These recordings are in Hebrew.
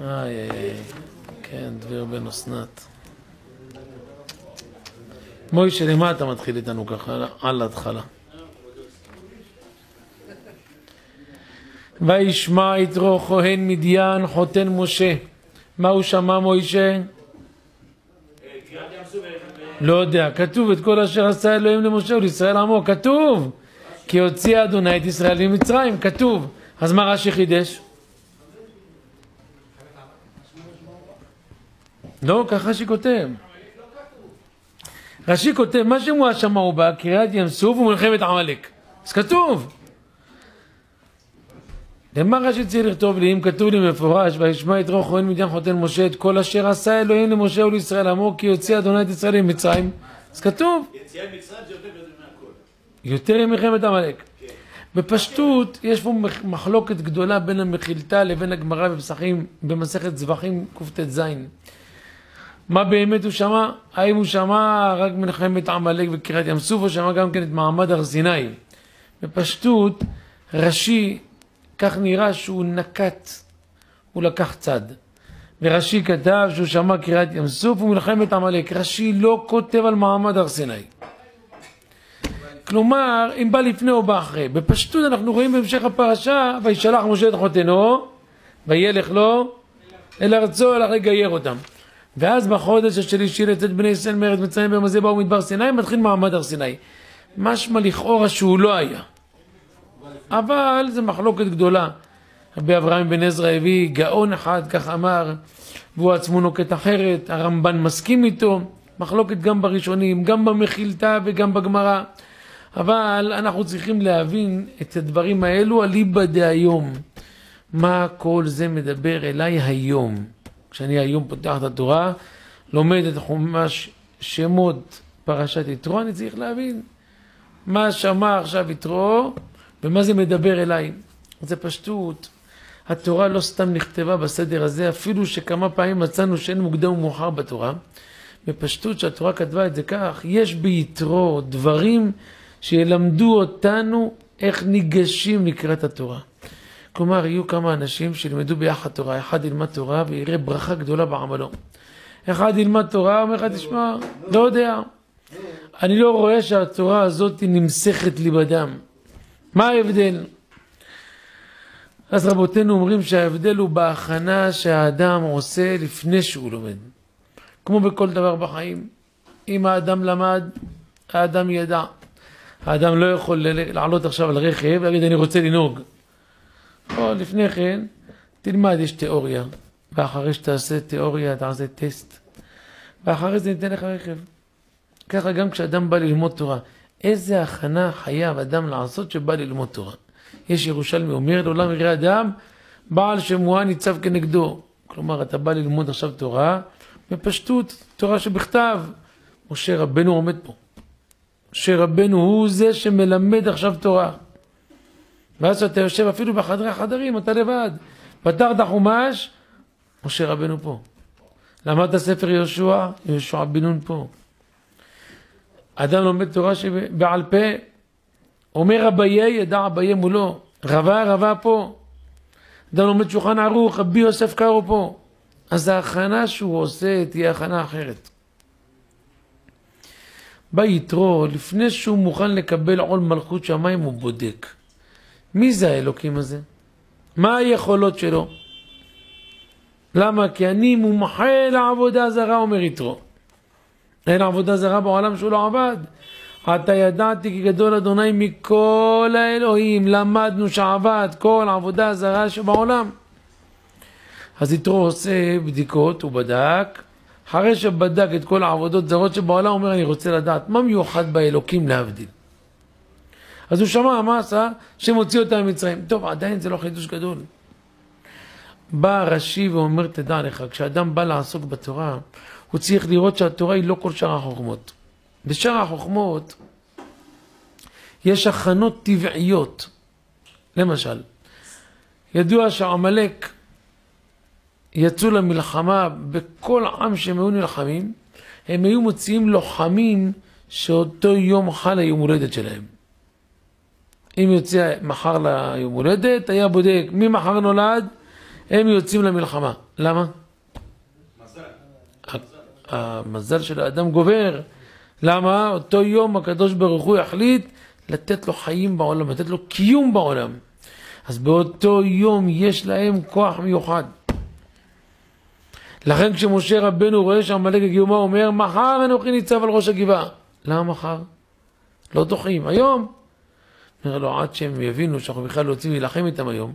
איי. כן, דביר בן אסנת. מוישה, למה אתה מתחיל איתנו ככה, על ההתחלה? וישמע יתרו כהן מדיין חותן משה. מה הוא שמע מוישה? לא יודע, כתוב את כל אשר עשה אלוהים למשה ולישראל עמו, כתוב כי הוציא אדוני את ישראל ממצרים, כתוב אז מה רש"י חידש? לא, ככה רש"י כותב. רש"י כותב, מה שמואשם הוא בא, קריעת ים סוף ומלחמת עמלק. אז כתוב. למה רש"י צריך לכתוב לי, אם כתוב לי מפורש, וישמע יתרו כהן מדיין חותן משה את כל אשר עשה אלוהים למשה ולישראל עמו כי יוציא אדוני את ישראל ממצרים. אז כתוב. יציאת מצרים זה יותר גדול מהכל. יותר ממלחמת עמלק. בפשטות יש פה מח- מחלוקת גדולה בין המחילתא לבין הגמרא בפסחים במסכת זבחים קט"ז מה באמת הוא שמע? האם הוא שמע רק מלחמת עמלק וקריעת ים סוף או שמע גם כן את מעמד הר סיני? בפשטות רש"י כך נראה שהוא נקט, הוא לקח צד. ורש"י כתב שהוא שמע קריעת ים סוף ומלחמת עמלק. רש"י לא כותב על מעמד הר סיני. כלומר, אם בא לפני או בא אחרי. בפשטות אנחנו רואים בהמשך הפרשה, וישלח משה את חותנו, וילך לו אל ארצו, הלך לגייר אותם. ואז בחודש השלישי לצאת בני ישראל מארץ מצרים ביום הזה באו מדבר סיני, מתחיל מעמד הר סיני. משמע לכאורה שהוא לא היה. אבל זה מחלוקת גדולה. רבי אברהם בן עזרא הביא גאון אחד, כך אמר, והוא עצמו נוקט אחרת, הרמב"ן מסכים איתו, מחלוקת גם בראשונים, גם במחילתא וגם בגמרא. אבל אנחנו צריכים להבין את הדברים האלו אליבא דהיום. מה כל זה מדבר אליי היום? כשאני היום פותח את התורה, לומד את חומש שמות פרשת יתרו, אני צריך להבין מה שמע עכשיו יתרו ומה זה מדבר אליי. זה פשטות. התורה לא סתם נכתבה בסדר הזה, אפילו שכמה פעמים מצאנו שאין מוקדם ומאוחר בתורה. בפשטות שהתורה כתבה את זה כך, יש ביתרו דברים שילמדו אותנו איך ניגשים לקראת התורה. כלומר, יהיו כמה אנשים שילמדו ביחד תורה, אחד ילמד תורה ויראה ברכה גדולה בעמלו. אחד ילמד תורה, אומר לך, תשמע, לא יודע, אני לא רואה שהתורה הזאת נמסכת לי בדם. מה ההבדל? אז רבותינו אומרים שההבדל הוא בהכנה שהאדם עושה לפני שהוא לומד. כמו בכל דבר בחיים. אם האדם למד, האדם ידע. האדם לא יכול לעלות עכשיו על רכב ולהגיד אני רוצה לנהוג. או לפני כן, תלמד, יש תיאוריה. ואחרי שתעשה תיאוריה, תעשה טסט. ואחרי זה ניתן לך רכב. ככה גם כשאדם בא ללמוד תורה. איזה הכנה חייב אדם לעשות שבא ללמוד תורה? יש ירושלמי אומר, לעולם יראה אדם, בעל שמועה ניצב כנגדו. כלומר, אתה בא ללמוד עכשיו תורה, בפשטות, תורה שבכתב. משה רבנו עומד פה. משה רבנו הוא זה שמלמד עכשיו תורה. ואז אתה יושב אפילו בחדרי החדרים, אתה לבד. פתחת חומש, משה רבנו פה. למדת ספר יהושע, יהושע בן נון פה. אדם לומד תורה שבעל פה, אומר אביי, ידע אביי מולו, רבה רבה פה. אדם לומד שולחן ערוך, רבי יוסף קארו פה. אז ההכנה שהוא עושה תהיה הכנה אחרת. בא יתרו, לפני שהוא מוכן לקבל עול מלכות שמיים, הוא בודק. מי זה האלוקים הזה? מה היכולות שלו? למה? כי אני מומחה לעבודה זרה, אומר יתרו. אין עבודה זרה בעולם שהוא לא עבד. עתה ידעתי כי גדול אדוני מכל האלוהים, למדנו שעבד כל עבודה זרה שבעולם. אז יתרו עושה בדיקות, הוא בדק, אחרי שבדק את כל העבודות זרות שבעולם, הוא אומר אני רוצה לדעת מה מיוחד באלוקים להבדיל. אז הוא שמע מה עשה, שמוציא אותם ממצרים. טוב, עדיין זה לא חידוש גדול. בא רש"י ואומר, תדע לך, כשאדם בא לעסוק בתורה, הוא צריך לראות שהתורה היא לא כל שאר החוכמות. בשאר החוכמות יש הכנות טבעיות. למשל, ידוע שעמלק יצאו למלחמה בכל עם שהם היו נלחמים, הם היו מוציאים לוחמים שאותו יום חל היום הולדת שלהם. אם יוצא מחר ליום הולדת, היה בודק מי מחר נולד, הם יוצאים למלחמה. למה? מזל. המזל של האדם גובר. למה? אותו יום הקדוש ברוך הוא יחליט לתת לו חיים בעולם, לתת לו קיום בעולם. אז באותו יום יש להם כוח מיוחד. לכן כשמשה רבנו רואה שעמלק הגיעו, מה הוא אומר? מחר אנוכי ניצב על ראש הגבעה. למה מחר? לא דוחים, היום. אומר לו, עד שהם יבינו שאנחנו בכלל יוצאים להילחם איתם היום,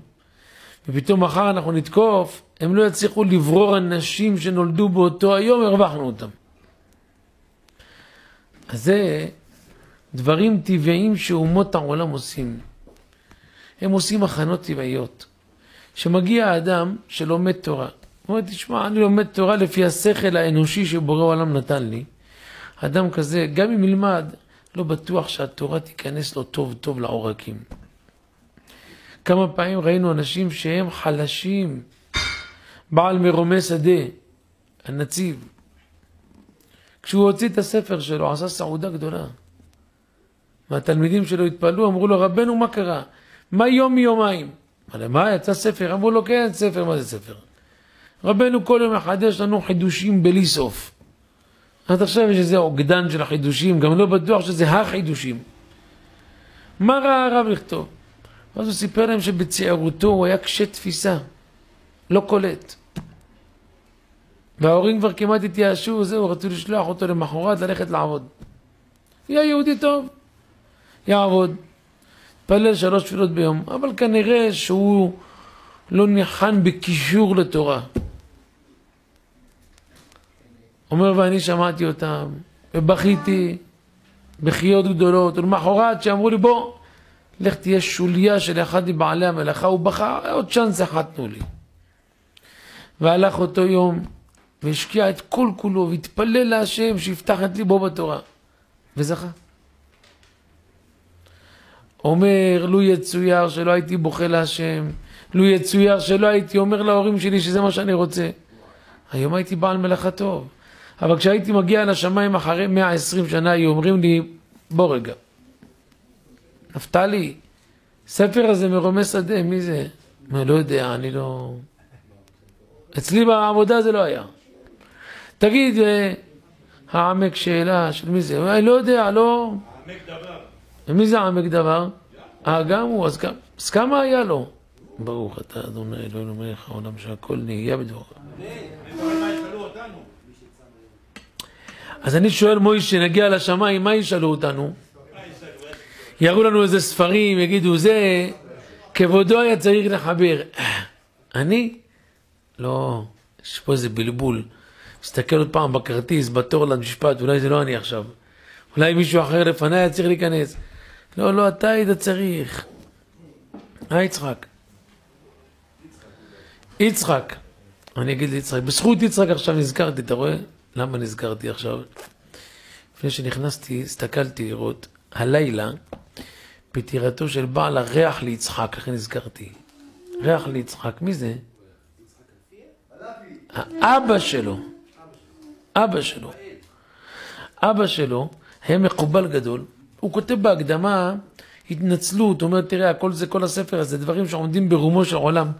ופתאום מחר אנחנו נתקוף, הם לא יצליחו לברור אנשים שנולדו באותו היום, הרווחנו אותם. אז זה דברים טבעיים שאומות העולם עושים. הם עושים הכנות טבעיות. כשמגיע האדם שלומד תורה, הוא אומר, תשמע, אני לומד תורה לפי השכל האנושי שבורא העולם נתן לי. אדם כזה, גם אם ילמד, לא בטוח שהתורה תיכנס לו טוב טוב לעורקים. כמה פעמים ראינו אנשים שהם חלשים, בעל מרומי שדה, הנציב. כשהוא הוציא את הספר שלו, עשה סעודה גדולה. והתלמידים שלו התפלאו, אמרו לו, רבנו, מה קרה? מה יום מיומיים? אמר להם, מה, יצא ספר? אמרו לו, כן, ספר, מה זה ספר? רבנו כל יום מחדש לנו חידושים בלי סוף. עד עכשיו יש איזה אוגדן של החידושים, גם לא בטוח שזה החידושים. מה ראה הרב לכתוב? אז הוא סיפר להם שבצעירותו הוא היה קשה תפיסה, לא קולט. וההורים כבר כמעט התייאשו, זהו, רצו לשלוח אותו למחרת ללכת לעבוד. יהיה יהודי טוב, יעבוד, יתפלל שלוש תפילות ביום, אבל כנראה שהוא לא ניחן בקישור לתורה. אומר, ואני שמעתי אותם, ובכיתי בכיות גדולות, ולמחרת שאמרו לי, בוא, לך תהיה שוליה של אחד מבעלי המלאכה, הוא בכה, עוד צ'אנס אחד תנו לי. והלך אותו יום, והשקיע את כל כולו, והתפלל להשם שיפתח את ליבו בתורה, וזכה. אומר, לו יצויר שלא הייתי בוכה להשם, לו יצויר שלא הייתי אומר להורים שלי שזה מה שאני רוצה. היום הייתי בעל מלאכה טוב. אבל כשהייתי מגיע לשמיים אחרי 120 שנה, היו אומרים לי, בוא רגע, נפתלי, ספר הזה מרומי שדה, מי זה? אני לא יודע, אני לא... אצלי בעבודה זה לא היה. תגיד, אה, העמק שאלה של מי זה? אני לא יודע, לא... העמק דבר. ומי זה עמק דבר? אה, גם הוא, אז כמה היה לו? ברוך אתה אדוני אלוהינו מלך העולם שהכל נהיה בדברו. איפה על מה ישאלו אותנו? אז אני שואל מוישה, נגיע לשמיים, מה ישאלו אותנו? יראו לנו איזה ספרים, יגידו, זה כבודו היה צריך לחבר. אני? לא, יש פה איזה בלבול. מסתכל עוד פעם בכרטיס, בתור למשפט, אולי זה לא אני עכשיו. אולי מישהו אחר לפניי היה צריך להיכנס. לא, לא, אתה היית צריך. אה, יצחק? יצחק. אני אגיד ליצחק, בזכות יצחק עכשיו נזכרתי, אתה רואה? למה נזכרתי עכשיו? לפני שנכנסתי, הסתכלתי לראות, הלילה, פטירתו של בעל הריח ליצחק, לכן נזכרתי. ריח ליצחק, מי זה? האבא שלו. אבא שלו. אבא שלו היה מקובל גדול. הוא כותב בהקדמה התנצלות, הוא אומר, תראה, הכל זה, כל הספר הזה, דברים שעומדים ברומו של עולם.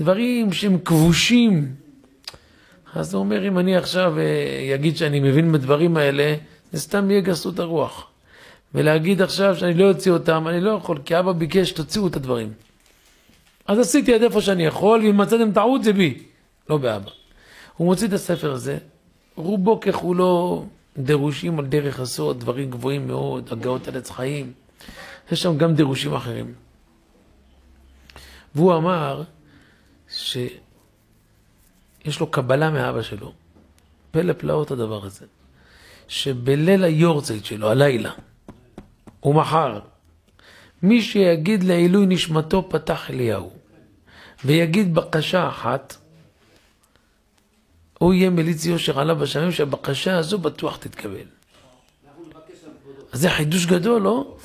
דברים שהם כבושים. אז הוא אומר, אם אני עכשיו אה, אגיד שאני מבין בדברים האלה, זה סתם יהיה גסות הרוח. ולהגיד עכשיו שאני לא אוציא אותם, אני לא יכול, כי אבא ביקש, תוציאו את הדברים. אז עשיתי עד איפה שאני יכול, ואם מצאתם טעות זה בי, לא באבא. הוא מוציא את הספר הזה, רובו ככולו דירושים על דרך הסוד, דברים גבוהים מאוד, הגאות על עץ חיים. יש שם גם דירושים אחרים. והוא אמר שיש לו קבלה מאבא שלו. פלא פלאות הדבר הזה. שבליל היורצייט שלו, הלילה, ומחר, מי שיגיד לעילוי נשמתו פתח אליהו, ויגיד בקשה אחת, הוא יהיה מליץ יושר עליו בשמים שהבקשה הזו בטוח תתקבל. אז זה חידוש גדול, לא?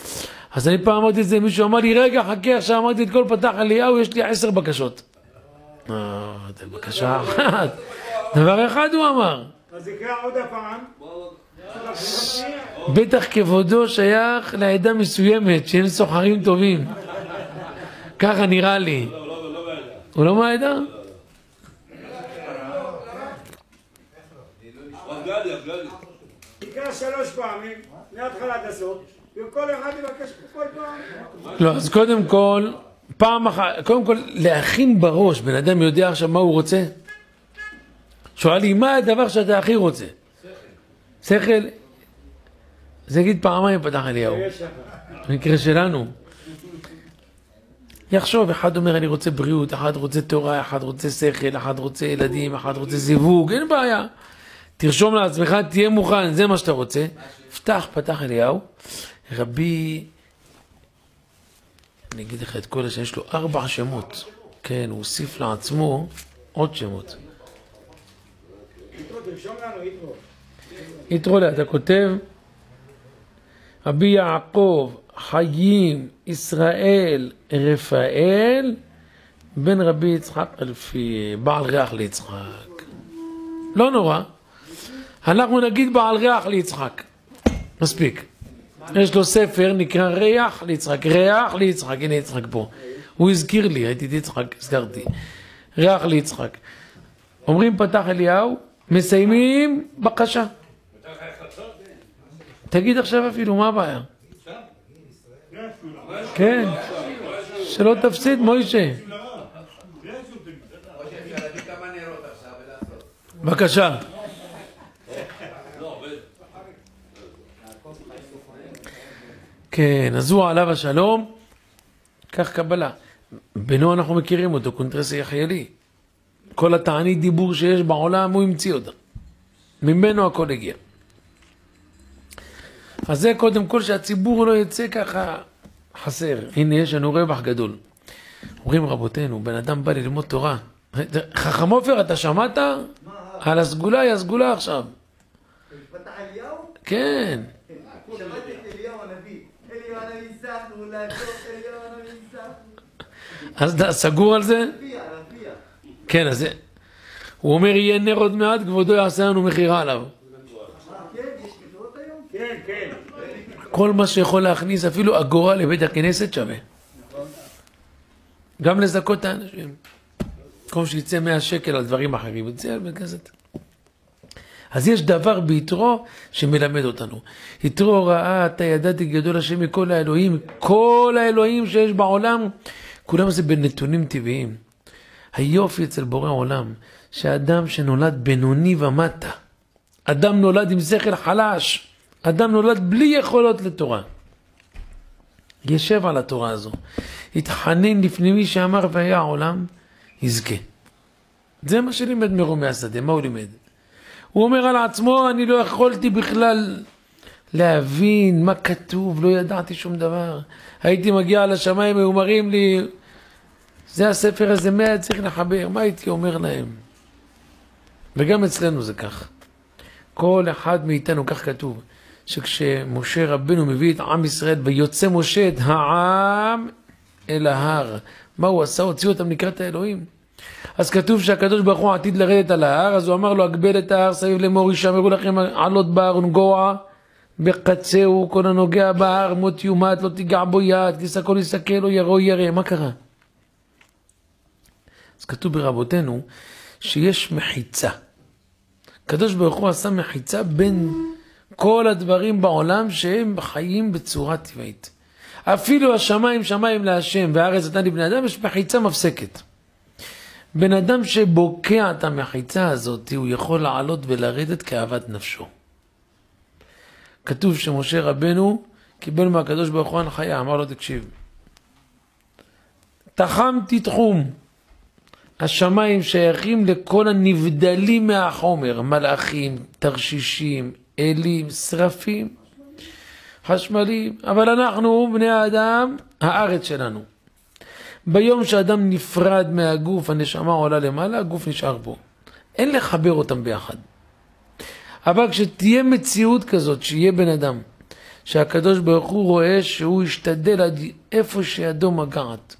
אז אני פעם אמרתי את זה, מישהו אמר לי, רגע, חכה, עכשיו אמרתי את כל פתח אליהו, יש לי עשר בקשות. אה, זה בקשה אחת. דבר אחד הוא אמר. אז יקרה עוד הפעם. בטח כבודו שייך לעדה מסוימת, שאין סוחרים טובים. ככה נראה לי. הוא לא מהעדה? שלוש פעמים, מההתחלה עד הסוף, וכל אחד יבקש כל פעם. לא, אז קודם כל... פעם אחת, קודם כל, להכין בראש, בן אדם יודע עכשיו מה הוא רוצה? שואלים, מה הדבר שאתה הכי רוצה? שכל. זה יגיד פעמיים פתח אליהו. במקרה שלנו. יחשוב, אחד אומר אני רוצה בריאות, אחד רוצה תורה, אחד רוצה שכל, אחד רוצה ילדים, אחד רוצה זיווג, אין בעיה. תרשום לעצמך, תהיה מוכן, זה מה שאתה רוצה. פתח, פתח אליהו. רבי, אני אגיד לך את כל השם, יש לו ארבע שמות. כן, הוא הוסיף לעצמו עוד שמות. יתרו. יתרולה, אתה כותב, רבי יעקב, חיים, ישראל, רפאל, בן רבי יצחק אלפי, בעל ריח ליצחק. לא נורא. אנחנו נגיד בעל ריח ליצחק. מספיק. יש לו ספר נקרא ריח ליצחק. ריח ליצחק, הנה יצחק פה. הוא הזכיר לי, הייתי את יצחק, הזכרתי. ריח ליצחק. אומרים פתח אליהו, מסיימים בקשה. תגיד עכשיו אפילו, מה הבעיה? כן, שלא תפסיד, מוישה. בבקשה. כן, אז הוא עליו השלום, כך קבלה. בנו אנחנו מכירים אותו, קונטרסי יחיילי. כל התענית דיבור שיש בעולם, הוא המציא אותה. ממנו הכל הגיע. אז זה קודם כל שהציבור לא יצא ככה חסר. הנה יש לנו רווח גדול. אומרים רבותינו, בן אדם בא ללמוד תורה. חכם עופר, אתה שמעת? על הסגולה היא הסגולה עכשיו. כן. שמעתי את אליהו הנביא. אליהו הנביא סחנו, לעקוב אליהו הנביא סחנו. אז סגור על זה? כן, אז. הוא אומר, יהיה נר עוד מעט, כבודו יעשה לנו מכירה עליו. כן? כן, כן. כל מה שיכול להכניס אפילו אגורה לבית הכנסת שווה. גם לזכות את האנשים. במקום שיצא 100 שקל על דברים אחרים, יצא על בית כנסת. אז יש דבר ביתרו שמלמד אותנו. יתרו ראה, אתה ידעתי גדול השם מכל האלוהים, כל האלוהים שיש בעולם, כולם זה בנתונים טבעיים. היופי אצל בורא עולם, שאדם שנולד בינוני ומטה, אדם נולד עם שכל חלש, אדם נולד בלי יכולות לתורה. ישב על התורה הזו, התחנן לפני מי שאמר והיה העולם, יזכה. זה מה שלימד מרומי השדה, מה הוא לימד? הוא אומר על עצמו, אני לא יכולתי בכלל להבין מה כתוב, לא ידעתי שום דבר. הייתי מגיע לשמיים, היו מראים לי, זה הספר הזה, מה היה צריך לחבר? מה הייתי אומר להם? וגם אצלנו זה כך. כל אחד מאיתנו, כך כתוב, שכשמשה רבנו מביא את עם ישראל, ויוצא משה את העם אל ההר, מה הוא עשה? הוציא אותם לקראת האלוהים. אז כתוב שהקדוש ברוך הוא עתיד לרדת על ההר, אז הוא אמר לו, הגבל את ההר סביב לאמור, ישמרו לכם עלות בהר ונגוע בקצהו, כל הנוגע בהר, מות יומת, לא תיגע בו יד, כל יסכל, לא ירוא ירא. מה קרה? אז כתוב ברבותינו שיש מחיצה. הקדוש ברוך הוא עשה מחיצה בין כל הדברים בעולם שהם חיים בצורה טבעית. אפילו השמיים שמיים להשם והארץ נתן לבני אדם, יש מחיצה מפסקת. בן אדם שבוקע את המחיצה הזאת, הוא יכול לעלות ולרדת כאוות נפשו. כתוב שמשה רבנו קיבל מהקדוש ברוך הוא הנחיה, אמר לו תקשיב, תחמתי תחום, השמיים שייכים לכל הנבדלים מהחומר, מלאכים, תרשישים, אלים, שרפים, חשמלים, אבל אנחנו, בני האדם, הארץ שלנו. ביום שאדם נפרד מהגוף, הנשמה עולה למעלה, הגוף נשאר פה. אין לחבר אותם ביחד. אבל כשתהיה מציאות כזאת, שיהיה בן אדם, שהקדוש ברוך הוא רואה שהוא ישתדל עד איפה שידו מגעת.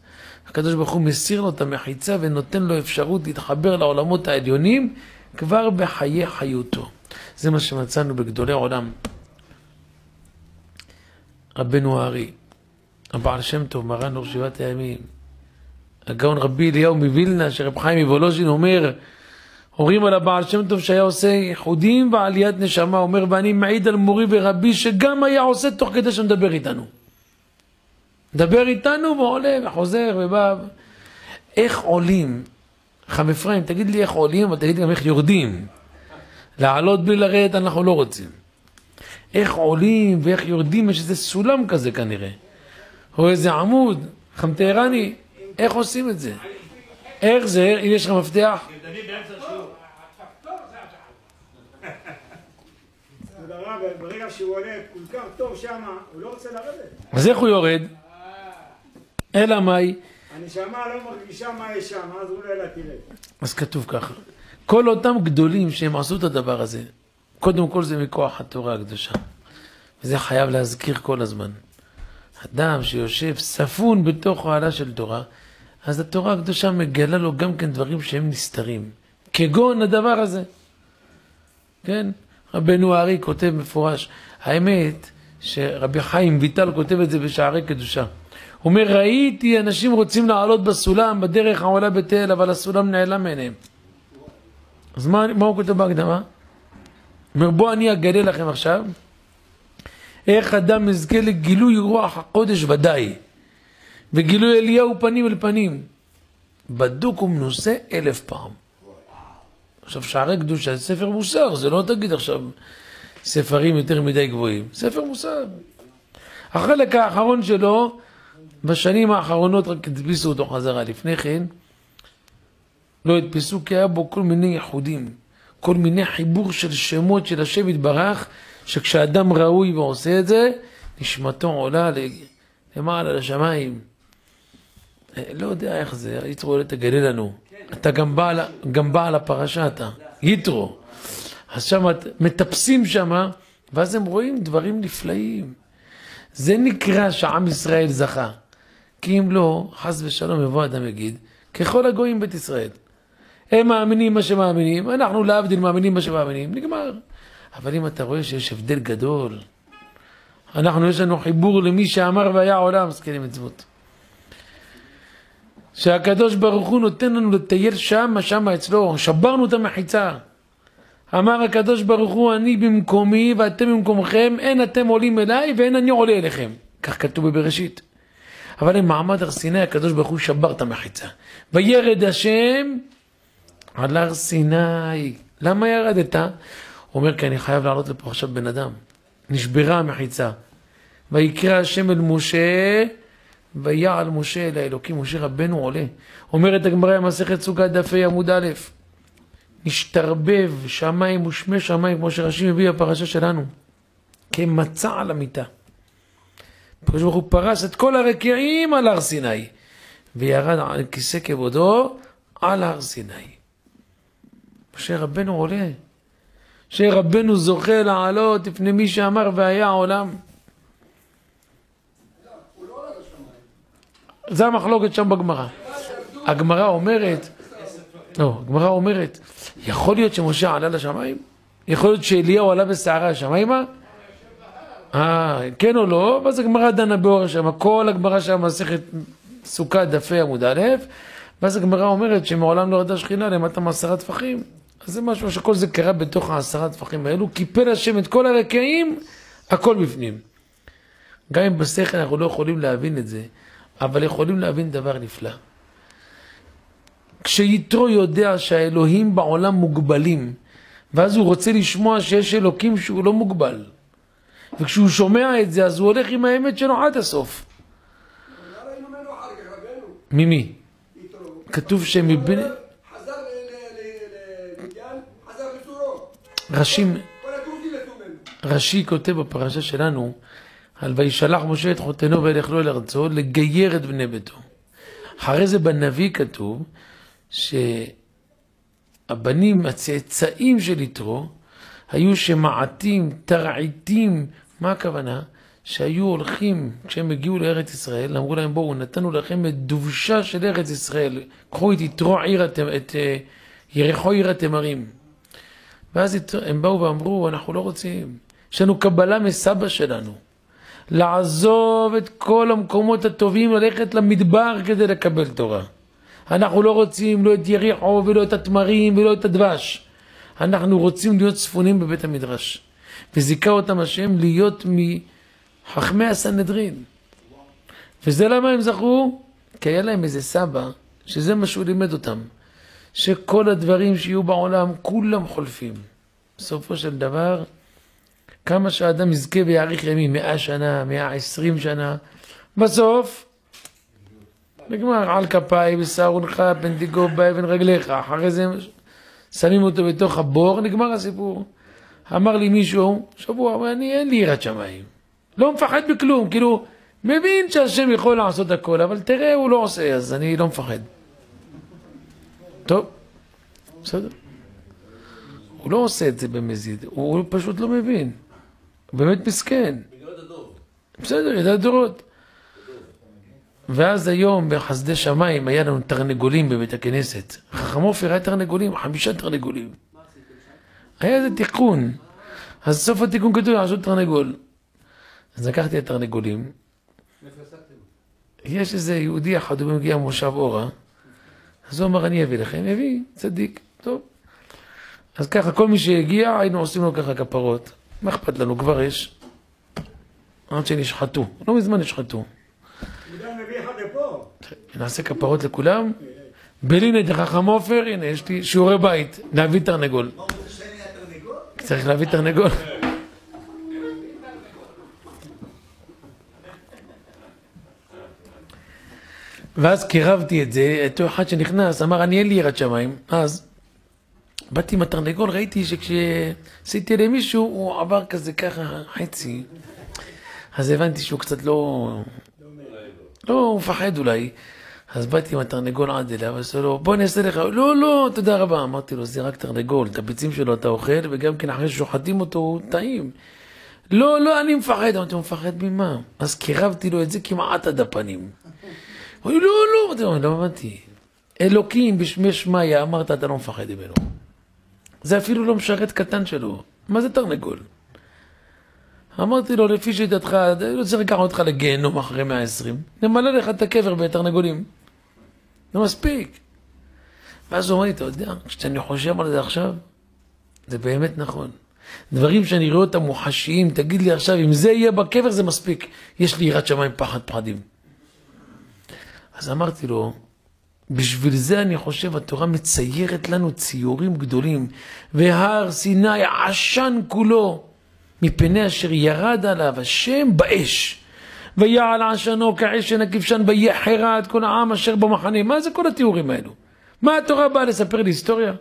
הקדוש ברוך הוא מסיר לו את המחיצה ונותן לו אפשרות להתחבר לעולמות העליונים כבר בחיי חיותו. זה מה שמצאנו בגדולי עולם. רבנו הארי, הבעל שם טוב, מרן אור שבעת הימים, הגאון רבי אליהו מווילנה, שרב חיים מוולוז'ין אומר, אומרים על הבעל שם טוב שהיה עושה ייחודים ועליית נשמה, אומר ואני מעיד על מורי ורבי שגם היה עושה תוך כדי שמדבר איתנו. מדבר איתנו ועולה וחוזר ובא. איך עולים? חם אפרים, תגיד לי איך עולים, אבל תגיד לי גם איך יורדים. לעלות בלי לרדת אנחנו לא רוצים. איך עולים ואיך יורדים, יש איזה סולם כזה כנראה. או איזה עמוד, חמטרני, איך עושים את זה? איך זה, אם יש לך מפתח? דני באמצע השיעור. כבוד הרב, ברגע שהוא עולה כל כך טוב שם, הוא לא רוצה לרדת. אז איך הוא יורד? אלא מאי? הנשמה לא מרגישה מה יש שם, אז הוא לא אלא תרד. אז כתוב ככה, כל אותם גדולים שהם עשו את הדבר הזה, קודם כל זה מכוח התורה הקדושה. וזה חייב להזכיר כל הזמן. אדם שיושב ספון בתוך אוהלה של תורה, אז התורה הקדושה מגלה לו גם כן דברים שהם נסתרים, כגון הדבר הזה. כן? רבנו הארי כותב מפורש, האמת שרבי חיים ויטל כותב את זה בשערי קדושה. הוא אומר, ראיתי אנשים רוצים לעלות בסולם בדרך העולה בתל, אבל הסולם נעלם מעיניהם. אז מה, מה הוא כותב בהקדמה? הוא אומר, בוא אני אגלה לכם עכשיו איך אדם יזכה לגילוי רוח הקודש ודאי, וגילוי אליהו פנים אל פנים. בדוק ומנוסה אלף פעם. עכשיו, שערי קדושה זה ספר מוסר, זה לא תגיד עכשיו ספרים יותר מדי גבוהים. ספר מוסר. החלק האחרון שלו, בשנים האחרונות רק הדפיסו אותו חזרה. לפני כן, לא הדפיסו כי היה בו כל מיני ייחודים, כל מיני חיבור של שמות של השם יתברך, שכשאדם ראוי ועושה את זה, נשמתו עולה למעלה לשמיים. אה, לא יודע איך זה, יתרו, תגלה לנו. אתה גם בעל, גם בעל הפרשה אתה, יתרו. אז שם מטפסים שם, ואז הם רואים דברים נפלאים. זה נקרא שעם ישראל זכה. כי אם לא, חס ושלום יבוא אדם יגיד, ככל הגויים בית ישראל. הם מאמינים מה שמאמינים, אנחנו להבדיל מאמינים מה שמאמינים, נגמר. אבל אם אתה רואה שיש הבדל גדול, אנחנו, יש לנו חיבור למי שאמר והיה עולם, זקני מצוות. שהקדוש ברוך הוא נותן לנו לטייל שמה, שמה אצלו, שברנו את המחיצה. אמר הקדוש ברוך הוא, אני במקומי ואתם במקומכם, אין אתם עולים אליי ואין אני עולה אליכם. כך כתוב בבראשית. אבל עם מעמד הר סיני, הקדוש ברוך הוא שבר את המחיצה. וירד השם על הר סיני. למה ירדת? הוא אומר, כי אני חייב לעלות לפה עכשיו בן אדם. נשברה המחיצה. ויקרא השם אל משה, ויעל משה אל האלוקים, משה רבנו עולה. אומרת הגמרא במסכת סוכה דף ה' עמוד א', נשתרבב שמיים ושמי שמיים, כמו שרש"י מביא בפרשה שלנו, כמצע על המיטה. הקדוש ברוך הוא פרס את כל הרקיעים על הר סיני, וירד על כיסא כבודו על הר סיני. משה רבנו עולה. משה רבנו זוכה לעלות לפני מי שאמר והיה העולם. זה המחלוקת שם בגמרא. הגמרא אומרת, לא, הגמרא אומרת, יכול להיות שמשה עלה לשמיים? יכול להיות שאליהו עלה בסערה השמיימה? אה, כן או לא? ואז הגמרא דנה באור שם, כל הגמרא שם מסכת סוכה דפי עמוד א', ואז הגמרא אומרת שמעולם לא ירדה שכינה למטה מעשרה טפחים. אז זה משהו שכל זה קרה בתוך העשרה טפחים האלו, קיפל השם את כל הרקעים, הכל בפנים. גם אם בשכל אנחנו לא יכולים להבין את זה, אבל יכולים להבין דבר נפלא. כשיתרו יודע שהאלוהים בעולם מוגבלים, ואז הוא רוצה לשמוע שיש אלוקים שהוא לא מוגבל. וכשהוא שומע את זה, אז הוא הולך עם האמת שלו עד הסוף. ממי? כתוב שמבין... חזר למדיין, חזר בצורו. רש"י כל הטורקי נתנו ממנו. רש"י כותב בפרשה שלנו על וישלח משה את חותנו וילך לו אל ארצו לגייר את בני ביתו. אחרי זה בנביא כתוב שהבנים, הצאצאים של יתרו, היו שמעטים, תרעיתים, מה הכוונה? שהיו הולכים, כשהם הגיעו לארץ ישראל, אמרו להם בואו, נתנו לכם את דובשה של ארץ ישראל, קחו את יתרו עיר, הת- את אה, יריחו עיר התמרים. ואז הם באו ואמרו, אנחנו לא רוצים, יש לנו קבלה מסבא שלנו. לעזוב את כל המקומות הטובים, ללכת למדבר כדי לקבל תורה. אנחנו לא רוצים לא את יריחו ולא את התמרים ולא את הדבש. אנחנו רוצים להיות צפונים בבית המדרש. וזיכה אותם השם להיות מחכמי הסנהדרין. וזה למה הם זכו? כי היה להם איזה סבא, שזה מה שהוא לימד אותם. שכל הדברים שיהיו בעולם, כולם חולפים. בסופו של דבר, כמה שאדם יזכה ויאריך ימים, מאה שנה, מאה עשרים שנה, בסוף, נגמר על כפיים, ושערונך, פנטיקו באבן רגליך, אחרי זה שמים אותו בתוך הבור, נגמר הסיפור. אמר לי מישהו, שבוע, אמר, אני אין לי יראת שמיים. לא מפחד בכלום, כאילו, מבין שהשם יכול לעשות הכל, אבל תראה, הוא לא עושה, אז אני לא מפחד. טוב, בסדר. הוא לא עושה את זה במזיד, הוא פשוט לא מבין. הוא באמת מסכן. בסדר, ידע דורות. ואז היום בחסדי שמיים היה לנו תרנגולים בבית הכנסת. חכם עופר היה תרנגולים, חמישה תרנגולים. היה איזה תיקון. אז סוף התיקון כתוב לעשות תרנגול. אז לקחתי את התרנגולים. יש איזה יהודי אחד, הוא מגיע ממושב אורה, אז הוא אמר, אני אביא לכם, הביא, צדיק, טוב. אז ככה, כל מי שהגיע, היינו עושים לו ככה כפרות. מה אכפת לנו, כבר יש. עד שנשחטו. לא מזמן נשחטו. נעשה כפרות לכולם. בלין את חכם עופר, הנה, יש לי שיעורי בית, להביא תרנגול. צריך להביא תרנגול. ואז קירבתי את זה, אותו אחד שנכנס, אמר, אני אין לי יראת שמיים. אז באתי עם התרנגול, ראיתי שכשעשיתי למישהו, הוא עבר כזה ככה, חצי. אז הבנתי שהוא קצת לא... לא, הוא מפחד אולי. אז באתי עם התרנגול עד אליו, אז לו, בוא אני אעשה לך, לא, לא, תודה רבה. אמרתי לו, זה רק תרנגול, את הביצים שלו אתה אוכל, וגם כן אחרי ששוחטים אותו הוא טעים. לא, לא, אני מפחד. אמרתי, הוא מפחד ממה? אז קירבתי לו את זה כמעט עד הפנים. הוא אומר, לא, לא, לו, לא הבנתי. אלוקים בשמי שמיא, אמרת, אתה לא מפחד ממנו. זה אפילו לא משרת קטן שלו. מה זה תרנגול? אמרתי לו, לפי שיטתך, לא צריך לקחת אותך לגיהנום אחרי 120, נמלא לך את הקבר בתרנגולים. זה מספיק. ואז הוא אומר לי, אתה יודע, כשאני חושב על זה עכשיו, זה באמת נכון. דברים שאני רואה אותם מוחשיים, תגיד לי עכשיו, אם זה יהיה בקבר זה מספיק. יש לי יראת שמיים פחד פחדים. אז אמרתי לו, בשביל זה אני חושב התורה מציירת לנו ציורים גדולים, והר סיני עשן כולו, מפני אשר ירד עליו השם באש. ויעל עשנו כעשן הכבשן ויחרה את כל העם אשר במחנה. מה זה כל התיאורים האלו? מה התורה באה לספר לי היסטוריה?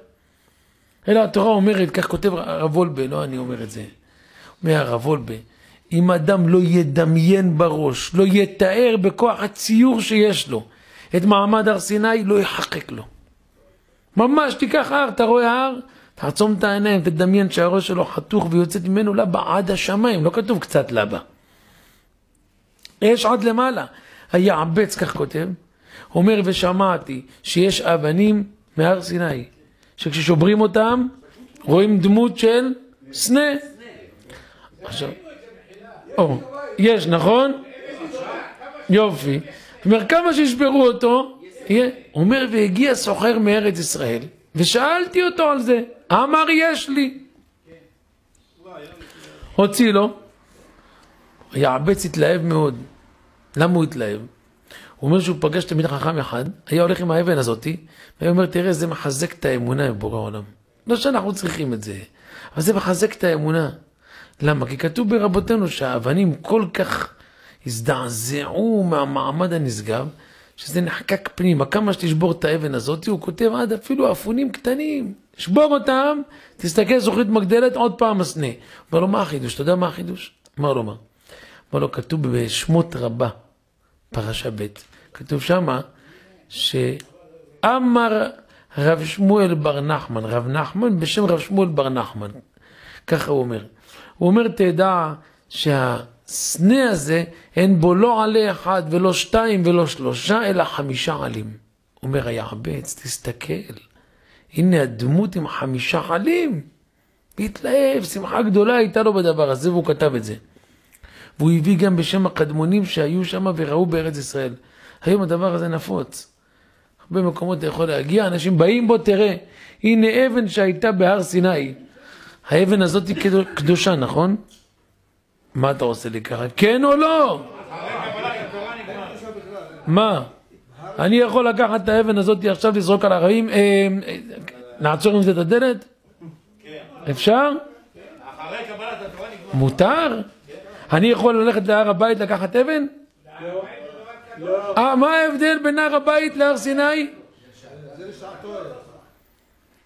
אלא התורה אומרת, כך כותב הרב וולבה, לא אני אומר את זה. אומר הרב וולבה, אם אדם לא ידמיין בראש, לא יתאר בכוח הציור שיש לו את מעמד הר סיני, לא יחקק לו. ממש תיקח הר, אתה רואה הר, תעצום את העיניים, תדמיין שהראש שלו חתוך ויוצאת ממנו לבה עד השמיים, לא כתוב קצת לבה. אש עד למעלה. היעבץ, כך כותב, אומר ושמעתי שיש אבנים מהר סיני, שכששוברים אותם רואים דמות של סנה. עכשיו, יש, נכון? יופי. זאת אומרת, כמה שישברו אותו, יהיה. אומר, והגיע סוחר מארץ ישראל, ושאלתי אותו על זה. אמר, יש לי. הוציא לו. היעבץ התלהב מאוד. למה הוא התלהב? הוא אומר שהוא פגש תלמיד חכם אחד, היה הולך עם האבן הזאתי, והיה אומר, תראה, זה מחזק את האמונה בבורא עולם. לא שאנחנו צריכים את זה, אבל זה מחזק את האמונה. למה? כי כתוב ברבותינו שהאבנים כל כך הזדעזעו מהמעמד הנשגב, שזה נחקק פנימה. כמה שתשבור את האבן הזאת, הוא כותב עד אפילו אפונים קטנים. שבור אותם, תסתכל זוכרית מגדלת, עוד פעם מסנה. אומר לו, מה החידוש? אתה יודע מה החידוש? אמר לו, מה? אמר לו, כתוב בשמות רבה, פרשה ב', כתוב שמה, שאמר רב שמואל בר נחמן, רב נחמן בשם רב שמואל בר נחמן. ככה הוא אומר. הוא אומר, תדע שהסנה הזה, אין בו לא עלה אחד ולא שתיים ולא שלושה, אלא חמישה עלים. אומר היעבץ, תסתכל, הנה הדמות עם חמישה עלים. התלהב, שמחה גדולה הייתה לו בדבר הזה, והוא כתב את זה. והוא הביא גם בשם הקדמונים שהיו שם וראו בארץ ישראל. היום הדבר הזה נפוץ. הרבה מקומות אתה יכול להגיע, אנשים באים, בוא תראה, הנה אבן שהייתה בהר סיני. האבן הזאת היא קדו- קדושה, נכון? מה אתה עושה לי ככה? כן או לא? מה? אני יכול לקחת את האבן הזאת עכשיו לזרוק על הערבים? אה, אה, לעצור עם זה את הדלת? אפשר? מותר? אני יכול ללכת להר הבית לקחת אבן? לא. אה, מה ההבדל בין הר הבית להר סיני?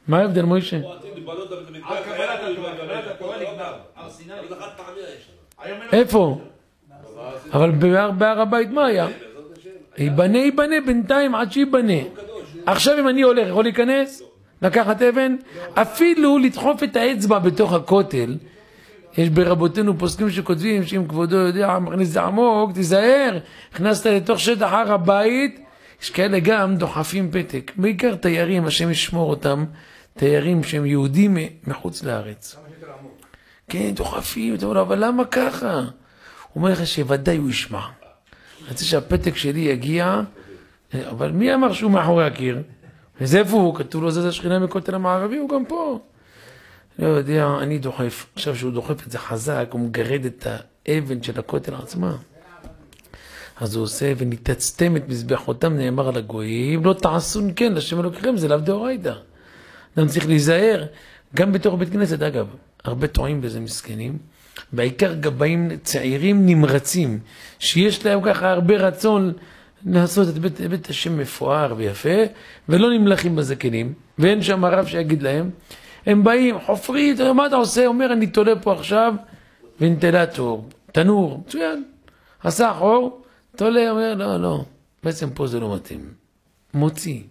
מה ההבדל, מוישה? איפה? אבל בהר, הבית מה היה? ייבנה ייבנה בינתיים עד שייבנה. עכשיו אם אני הולך, יכול להיכנס? לקחת אבן? אפילו לדחוף את האצבע בתוך הכותל. יש ברבותינו פוסקים שכותבים שאם כבודו יודע, מכניס זה עמוק, תיזהר, הכנסת לתוך שטח הר הבית, יש כאלה גם דוחפים פתק, בעיקר תיירים, השם ישמור אותם, תיירים שהם יהודים מחוץ לארץ. כן, דוחפים, אבל למה ככה? הוא אומר לך שוודאי הוא ישמע. אני רוצה שהפתק שלי יגיע, אבל מי אמר שהוא מאחורי הקיר? אז איפה הוא? כתוב לו, זה השכינה מכותל המערבי, הוא גם פה. לא יודע, אני דוחף. עכשיו שהוא דוחף את זה חזק, הוא מגרד את האבן של הכותל עצמה. אז הוא עושה ונתעצתם את מזבחותם, נאמר על הגויים, לא תעשון כן, לשם אלוקיכם, זה לאו דאורייתא. אדם צריך להיזהר, גם בתוך בית כנסת, אגב, הרבה טועים בזה מסכנים, בעיקר גבאים צעירים נמרצים, שיש להם ככה הרבה רצון לעשות את בית, בית השם מפואר ויפה, ולא נמלכים בזקנים, ואין שם רב שיגיד להם, הם באים, חופרי, תראה, מה אתה עושה? אומר, אני תולה פה עכשיו ונטילטור, תנור, מצוין. עשה חור, תולה, אומר, לא, לא, בעצם פה זה לא מתאים. מוציא.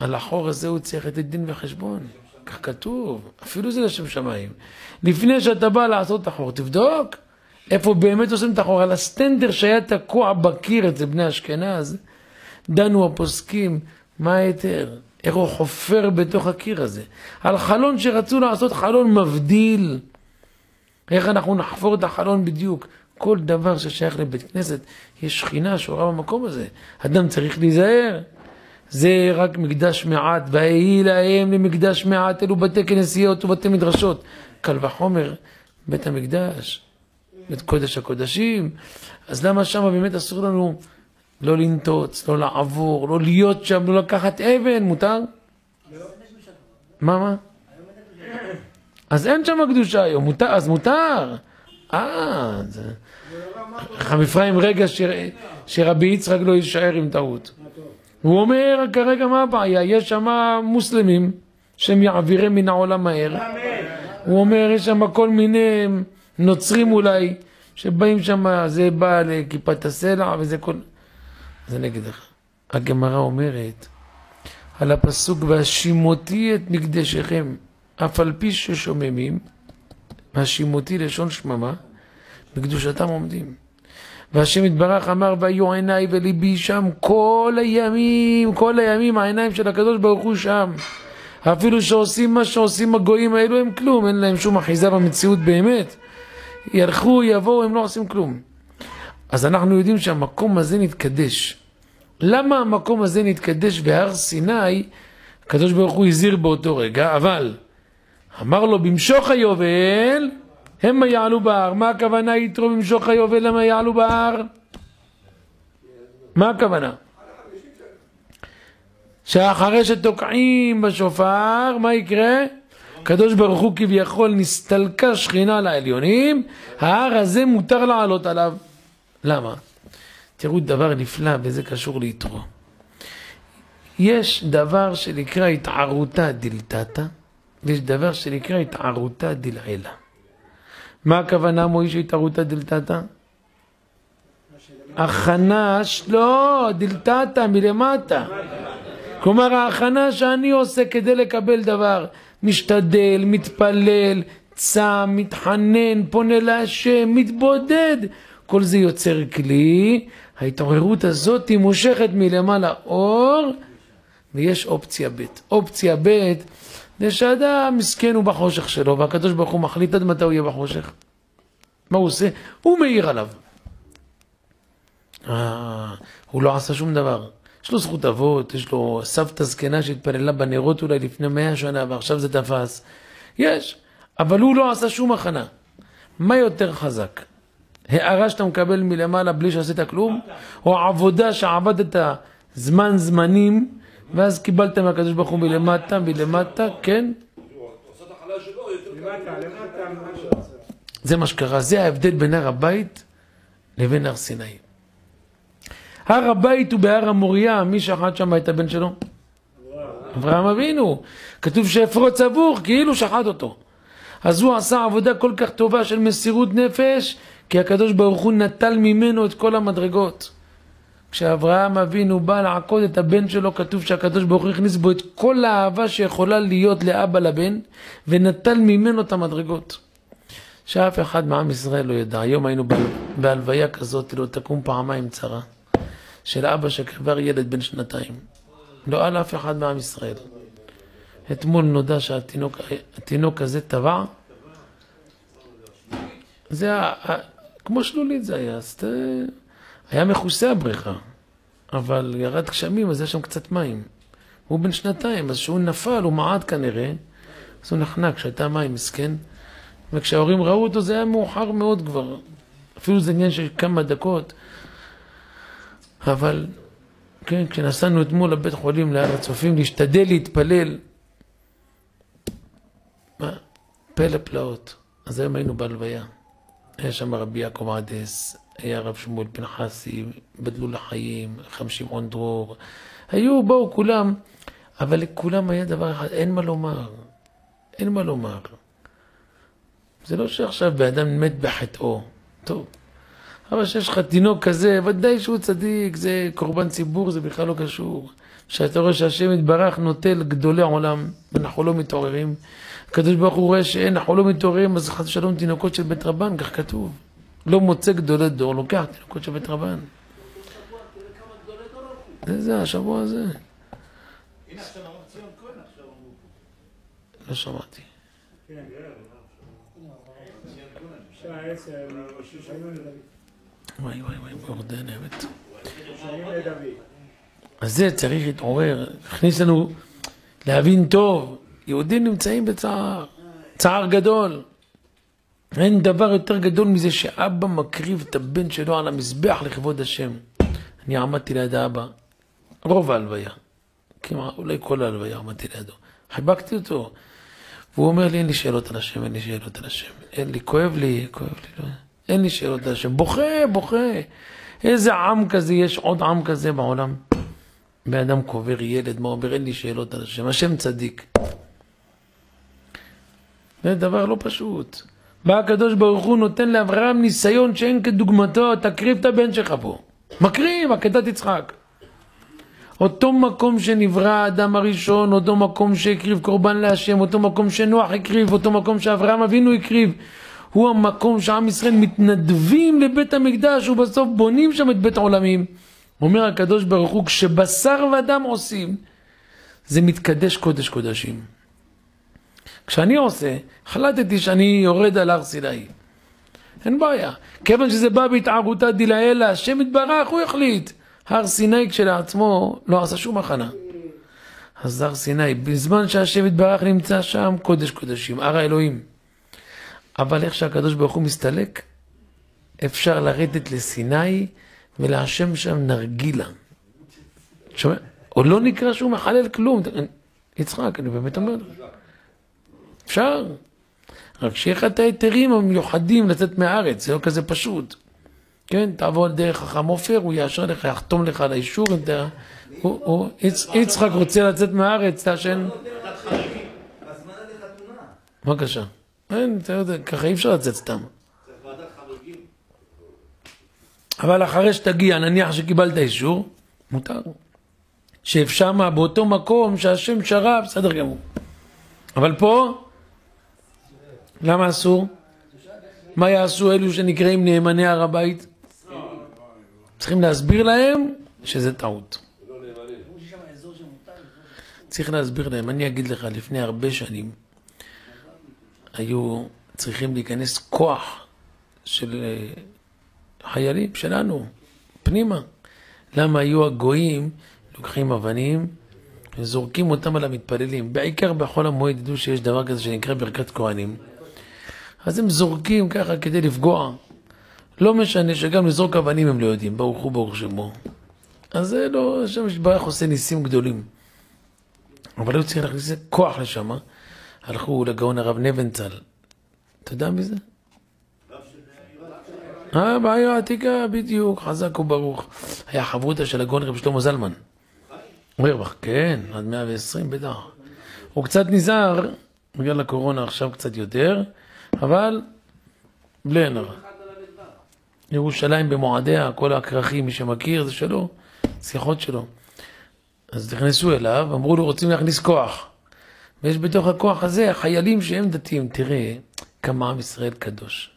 על החור הזה הוא צריך לתת דין וחשבון. כך כתוב, אפילו זה לשם שמיים. לפני שאתה בא לעשות את החור, תבדוק איפה באמת עושים את החור. על הסטנדר שהיה תקוע בקיר אצל בני אשכנז, דנו הפוסקים, מה ההיתר? איך הוא חופר בתוך הקיר הזה. על חלון שרצו לעשות חלון מבדיל. איך אנחנו נחפור את החלון בדיוק. כל דבר ששייך לבית כנסת, יש שכינה שורה במקום הזה. אדם צריך להיזהר. זה רק מקדש מעט, ויהי להם למקדש מעט, אלו בתי כנסיות ובתי מדרשות. קל וחומר, בית המקדש, בית קודש הקודשים. אז למה שם באמת אסור לנו לא לנטוץ, לא לעבור, לא להיות שם, לא לקחת אבן, מותר? מה, מה? אז אין שם קדושה היום, מותר, אז מותר. אה, זה... חכם אפרים רגע. שרבי יצחק לא יישאר עם טעות. הוא אומר כרגע מה הבעיה, יש שם מוסלמים שהם יעבירים מן העולם מהר. הוא אומר יש שם כל מיני נוצרים אולי שבאים שם, זה בא לכיפת הסלע וזה כל... זה נגד לך. הגמרא אומרת על הפסוק והשימותי את מקדשכם אף על פי ששוממים והשימותי לשון שממה בקדושתם עומדים. והשם יתברך אמר והיו עיניי וליבי שם כל הימים, כל הימים העיניים של הקדוש ברוך הוא שם. אפילו שעושים מה שעושים הגויים האלו הם כלום, אין להם שום אחיזה במציאות באמת. ילכו, יבואו, הם לא עושים כלום. אז אנחנו יודעים שהמקום הזה נתקדש. למה המקום הזה נתקדש בהר סיני? הקדוש ברוך הוא הזהיר באותו רגע, אבל אמר לו במשוך היובל המה יעלו בהר. מה הכוונה יתרו במשוך היובל למה יעלו בהר? מה הכוונה? שאחרי שתוקעים בשופר, מה יקרה? הקדוש ברוך הוא כביכול נסתלקה שכינה לעליונים, ההר הזה מותר לעלות עליו. למה? תראו דבר נפלא וזה קשור ליתרו. יש דבר שנקרא התערותא דלתתא, ויש דבר שנקרא התערותא דלעילא. מה הכוונה מוישה התערותא דלתתא? הכנה, לא, דלתתא מלמטה. כלומר ההכנה שאני עושה כדי לקבל דבר, משתדל, מתפלל, צם, מתחנן, פונה להשם, מתבודד, כל זה יוצר כלי, ההתעוררות הזאת היא מושכת מלמעלה אור, ויש אופציה ב'. אופציה ב' זה שאדם מסכן הוא בחושך שלו, והקדוש ברוך הוא מחליט עד מתי הוא יהיה בחושך. מה הוא עושה? הוא מאיר עליו. אה, הוא לא עשה שום דבר. יש לו זכות אבות, יש לו סבתא זקנה שהתפללה בנרות אולי לפני מאה שנה ועכשיו זה תפס. יש, אבל הוא לא עשה שום הכנה. מה יותר חזק? הערה שאתה מקבל מלמעלה בלי שעשית כלום, או עבודה שעבדת זמן זמנים, ואז קיבלת מהקדוש ברוך הוא מלמטה, מלמטה, כן? זה מה שקרה, זה ההבדל בין הר הבית לבין הר סיני. הר הבית הוא בהר המוריה, מי שחט שם את הבן שלו? אברהם אבינו. כתוב שאפרוץ אבור, כאילו שחט אותו. אז הוא עשה עבודה כל כך טובה של מסירות נפש, כי הקדוש ברוך הוא נטל ממנו את כל המדרגות. כשאברהם אבינו בא לעקוד את הבן שלו, כתוב שהקדוש ברוך הוא הכניס בו את כל האהבה שיכולה להיות לאבא לבן, ונטל ממנו את המדרגות. שאף אחד מעם ישראל לא ידע. היום היינו בהל- בהלוויה כזאת, לא תקום פעמיים צרה, של אבא שקבר ילד בן שנתיים. לא על אף אחד מעם ישראל. אתמול נודע שהתינוק התינוק הזה טבע. זה ה- ה- כמו שלולית זה היה, אז היה מכוסה הבריכה, אבל ירד גשמים אז היה שם קצת מים. הוא בן שנתיים, אז כשהוא נפל, הוא מעד כנראה, אז הוא נחנק, שתה מים, מסכן. וכשההורים ראו אותו זה היה מאוחר מאוד כבר. אפילו זה עניין של כמה דקות. אבל, כן, כשנסענו אתמול לבית חולים להר הצופים להשתדל להתפלל, מה? פלא פלאות. אז היום היינו בהלוויה. היה שם רבי יעקב עדס, היה הרב שמואל פנחסי, בדלו לחיים, חם שמעון דרור. היו, באו כולם, אבל לכולם היה דבר אחד, אין מה לומר. אין מה לומר. זה לא שעכשיו בן אדם מת בחטאו. טוב. אבל כשיש לך תינוק כזה, ודאי שהוא צדיק, זה קורבן ציבור, זה בכלל לא קשור. כשאתה רואה שהשם יתברך נוטל גדולי עולם, ואנחנו לא מתעוררים, הקדוש ברוך הוא רואה שאין, אנחנו לא מתעוררים, אז חס ושלום תינוקות של בית רבן, כך כתוב. לא מוצא גדולי דור, לוקח תינוקות של בית רבן. זה זה, השבוע הזה. לא שמעתי. כן, לדוד. וואי וואי וואי. שנים לדוד. אז זה צריך להתעורר, להכניס לנו, להבין טוב, יהודים נמצאים בצער, צער גדול. אין דבר יותר גדול מזה שאבא מקריב את הבן שלו על המזבח לכבוד השם. אני עמדתי ליד האבא, רוב ההלוויה, כמעט, אולי כל ההלוויה עמדתי לידו. חיבקתי אותו, והוא אומר לי, אין לי שאלות על השם, אין לי שאלות על השם. אין לי, כואב לי, כואב לי, לא, אין לי שאלות על השם. בוכה, בוכה. איזה עם כזה, יש עוד עם כזה בעולם. בן אדם קובר ילד, מה אומר, אין לי שאלות על השם, השם צדיק. זה דבר לא פשוט. בא הקדוש ברוך הוא נותן לאברהם ניסיון שאין כדוגמתו, תקריב את הבן שלך פה. מקריב, עקדת יצחק. אותו מקום שנברא האדם הראשון, אותו מקום שהקריב קורבן להשם, אותו מקום שנוח הקריב, אותו מקום שאברהם אבינו הקריב, הוא המקום שעם ישראל מתנדבים לבית המקדש ובסוף בונים שם את בית העולמים. אומר הקדוש ברוך הוא, כשבשר ודם עושים, זה מתקדש קודש קודשים. כשאני עושה, החלטתי שאני יורד על הר סיני. אין בעיה. כיוון שזה בא בהתערותא דלעילא, השם יתברך, הוא החליט. הר סיני כשלעצמו לא עשה שום הכנה. אז הר סיני, בזמן שהשם יתברך נמצא שם, קודש קודשים, הר האלוהים. אבל איך שהקדוש ברוך הוא מסתלק, אפשר לרדת לסיני ולהשם שם נרגילה. שומע? עוד לא נקרא שהוא מחלל כלום. יצחק, אני באמת אומר לך. אפשר. רק שיהיה לך את ההיתרים המיוחדים לצאת מהארץ, זה לא כזה פשוט. כן, תעבור דרך חכם עופר, הוא יאשר לך, יחתום לך על האישור. יצחק רוצה לצאת מהארץ, תעשן. בבקשה. אין, אתה יודע, ככה אי אפשר לצאת סתם. אבל אחרי שתגיע, נניח שקיבלת אישור, מותר. שאפשר מה, באותו מקום שהשם שרה, בסדר גמור. אבל פה, למה אסור? מה יעשו אלו שנקראים נאמני הר הבית? צריכים להסביר להם שזה טעות. צריך להסביר להם. אני אגיד לך, לפני הרבה שנים, היו צריכים להיכנס כוח של אה, חיילים שלנו, פנימה. למה היו הגויים לוקחים אבנים וזורקים אותם על המתפללים. בעיקר בחול המועד ידעו שיש דבר כזה שנקרא ברכת כהנים. אז הם זורקים ככה כדי לפגוע. לא משנה שגם לזרוק אבנים הם לא יודעים, ברוך הוא ברוך שמו. אז זה לא, שם יש בעיה עושה ניסים גדולים. אבל היו צריכים להכניס כוח לשם. הלכו לגאון הרב נבנצל. אתה יודע מי זה? אה, בעיה עתיקה, בדיוק, חזק וברוך. היה חברותא של הגאון רב שלמה זלמן. אוירבך, כן, עד 120 בטח. הוא קצת נזהר, בגלל הקורונה עכשיו קצת יותר, אבל בלי עין הרע. ירושלים במועדיה, כל הכרכים, מי שמכיר, זה שלו, שיחות שלו. אז נכנסו אליו, אמרו לו, רוצים להכניס כוח. ויש בתוך הכוח הזה חיילים שהם דתיים. תראה כמה עם ישראל קדוש.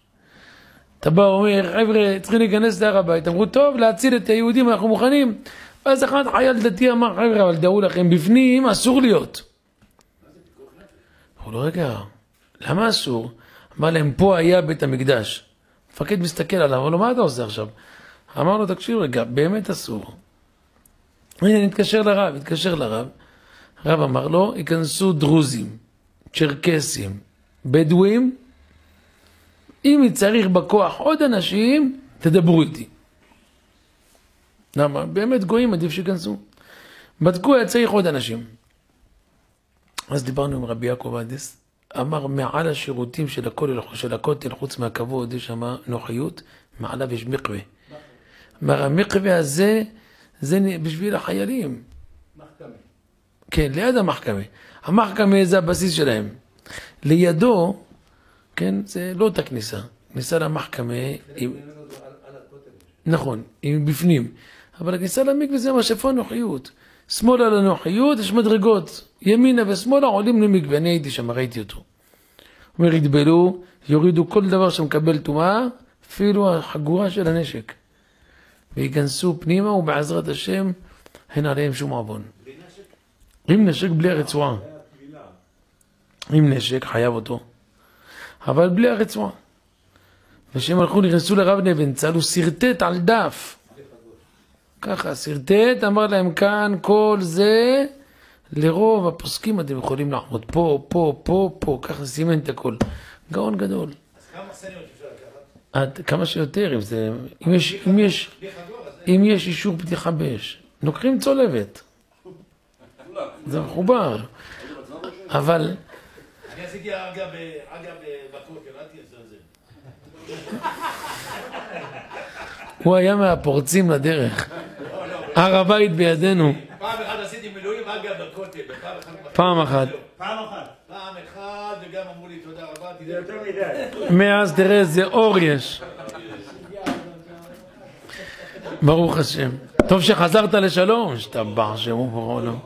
אתה בא ואומר, חבר'ה, צריכים להיכנס להר הבית. אמרו, טוב, להציל את היהודים, אנחנו מוכנים. ואז אחד חייל דתי אמר, חבר'ה, אבל דעו לכם, בפנים אסור להיות. אמרו לו, רגע, למה אסור? אמר להם, פה היה בית המקדש. המפקד מסתכל עליו, אמר לו, מה אתה עושה עכשיו? אמר לו, תקשיב רגע, באמת אסור. הנה, נתקשר לרב, התקשר לרב. הרב אמר לו, ייכנסו דרוזים, צ'רקסים, בדואים, אם צריך בכוח עוד אנשים, תדברו איתי. למה? באמת גויים עדיף שייכנסו. בדקו, היה צריך עוד אנשים. אז דיברנו עם רבי יעקב אדיס, אמר מעל השירותים של הכולל, של הכותל, חוץ מהכבוד, יש שם נוחיות, מעליו יש מקווה. אמר, המקווה הזה, זה בשביל החיילים. כן, ליד המחכמה. המחכמה זה הבסיס שלהם. לידו, כן, זה לא אותה כניסה. כניסה למחכמה, היא... נכון, היא בפנים. אבל הכניסה למקווה זה משאפה נוחיות. שמאלה לנוחיות יש מדרגות. ימינה ושמאלה עולים למקווה. אני הייתי שם, ראיתי אותו. אומר, יטבלו, יורידו כל דבר שמקבל טומאה, אפילו החגורה של הנשק. וייכנסו פנימה, ובעזרת השם, אין עליהם שום עוון. עם נשק בלי הרצועה. עם נשק חייב אותו, אבל בלי הרצועה. וכשהם הלכו, נכנסו לרב נבנצל, הוא שרטט על דף. ככה, שרטט, אמר להם כאן, כל זה, לרוב הפוסקים אתם יכולים לעמוד פה, פה, פה, פה, ככה סימן את הכל. גאון גדול. אז כמה מחסניות אפשר לקחת? כמה שיותר, אם זה, אם יש, אם יש, אם יש אישור פתיחה באש, לוקחים צולבת. זה מחובר. אבל אני עשיתי אגב, אגב בכותל, אל את זה. הוא היה מהפורצים לדרך. הר הבית בידינו. פעם אחת עשיתי מילואים אגב בכותל. פעם אחת. פעם אחת. פעם אחת, וגם אמרו לי תודה רבה, זה. יותר מדי. מאז תראה איזה אור יש. ברוך השם. טוב שחזרת לשלום, השתבח שמו בורא עולם.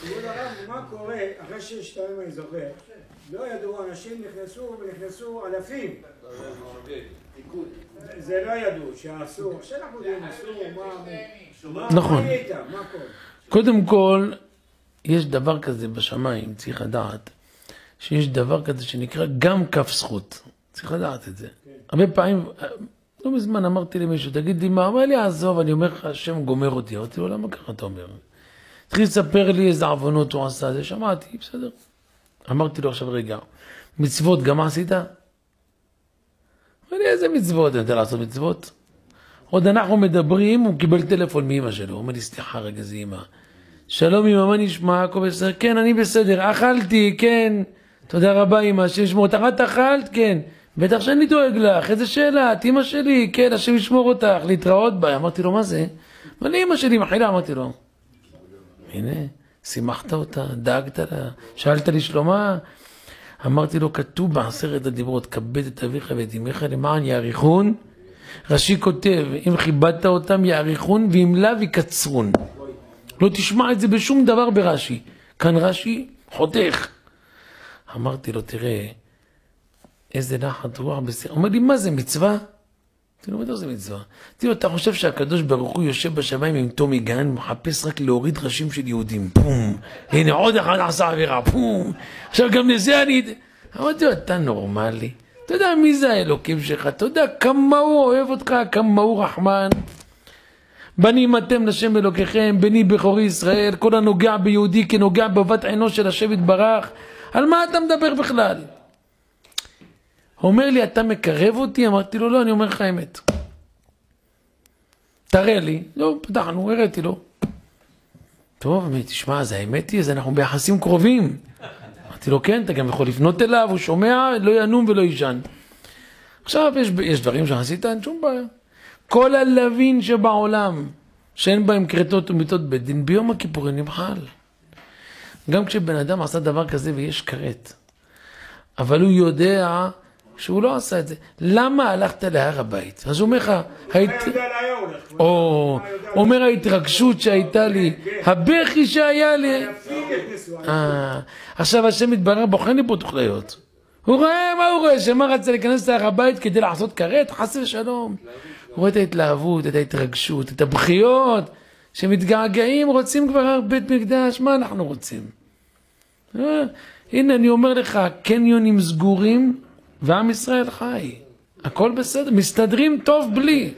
כבוד הרב, מה קורה אחרי שהשתלם אני זוכר? לא ידעו, אנשים נכנסו ונכנסו אלפים. זה לא ידעו, שאסור. עכשיו אנחנו יודעים, אסור, מה... מה- נכון. קודם כל, יש דבר כזה בשמיים, צריך לדעת, שיש דבר כזה שנקרא גם כף זכות. צריך לדעת את זה. הרבה פעמים, לא מזמן אמרתי למישהו, תגיד לי מה, אמר לי, עזוב, אני אומר לך, השם גומר אותי. אמרתי לו, למה ככה אתה אומר? התחיל לספר לי איזה עוונות הוא עשה, זה שמעתי, בסדר. אמרתי לו עכשיו, רגע, מצוות גם עשית? אמר לי, איזה מצוות? אני יודע לעשות מצוות? עוד אנחנו מדברים, הוא קיבל טלפון מאמא שלו, הוא אומר לי, סליחה רגע, זה אמא. שלום אמא, מה נשמע? הכל בסדר? כן, אני בסדר. אכלתי, כן. תודה רבה אמא, השם ישמור אותך. את אכלת? כן. בטח שאני דואג לך, איזה שאלה, את אמא שלי, כן, השם ישמור אותך, להתראות בה. אמרתי לו, מה זה? אבל אמא שלי מחילה, אמרתי לו. הנה, שימחת אותה, דאגת לה, שאלת לשלומה. אמרתי לו, כתוב בעשרת הדיברות, כבד את אביך ואת אמך למען יאריכון. רש"י כותב, אם כיבדת אותם יאריכון, ואם לאו יקצרון. לא תשמע את זה בשום דבר ברש"י. כאן רש"י חותך. אמרתי לו, תראה, איזה נחת רוח בסדר. אומר לי, מה זה מצווה? לו, בטח זה מצווה. תראו, אתה חושב שהקדוש ברוך הוא יושב בשמיים עם טומי גן, מחפש רק להוריד ראשים של יהודים, פום. הנה, עוד אחד עשה עבירה, פום. עכשיו גם לזה אני... אמרתי לו, אתה נורמלי. אתה יודע מי זה האלוקים שלך, אתה יודע כמה הוא אוהב אותך, כמה הוא רחמן. בנים אתם לשם אלוקיכם, בני בכורי ישראל, כל הנוגע ביהודי כנוגע בבת עינו של השם יתברך. על מה אתה מדבר בכלל? אומר לי, אתה מקרב אותי? אמרתי לו, לא, אני אומר לך אמת. תראה לי. לא, פתחנו, הראיתי לו. טוב, אמרתי, תשמע, זה האמת היא, אז אנחנו ביחסים קרובים. אמרתי לו, כן, אתה גם יכול לפנות אליו, הוא שומע, לא ינום ולא יישן. עכשיו, יש, יש דברים שעשית, אין שום בעיה. כל הלווין שבעולם, שאין בהם כרתות ומיתות בית דין, ביום הכיפורים נמחל. גם כשבן אדם עשה דבר כזה ויש כרת, אבל הוא יודע שהוא לא עשה את זה. למה הלכת להר הבית? אז הוא אומר לך, היית... או, אומר ההתרגשות שהייתה לי, הבכי שהיה לי. אה, עכשיו השם יתברר בוחן לי פה תוכניות. הוא רואה, מה הוא רואה? שמה רצה להיכנס להר הבית כדי לעשות כרת? חס ושלום. הוא רואה את ההתלהבות, את ההתרגשות, את הבכיות, שמתגעגעים, רוצים כבר בית מקדש, מה אנחנו רוצים? אה, הנה, אני אומר לך, קניונים סגורים, ועם ישראל חי. הכל בסדר, מסתדרים טוב בלי.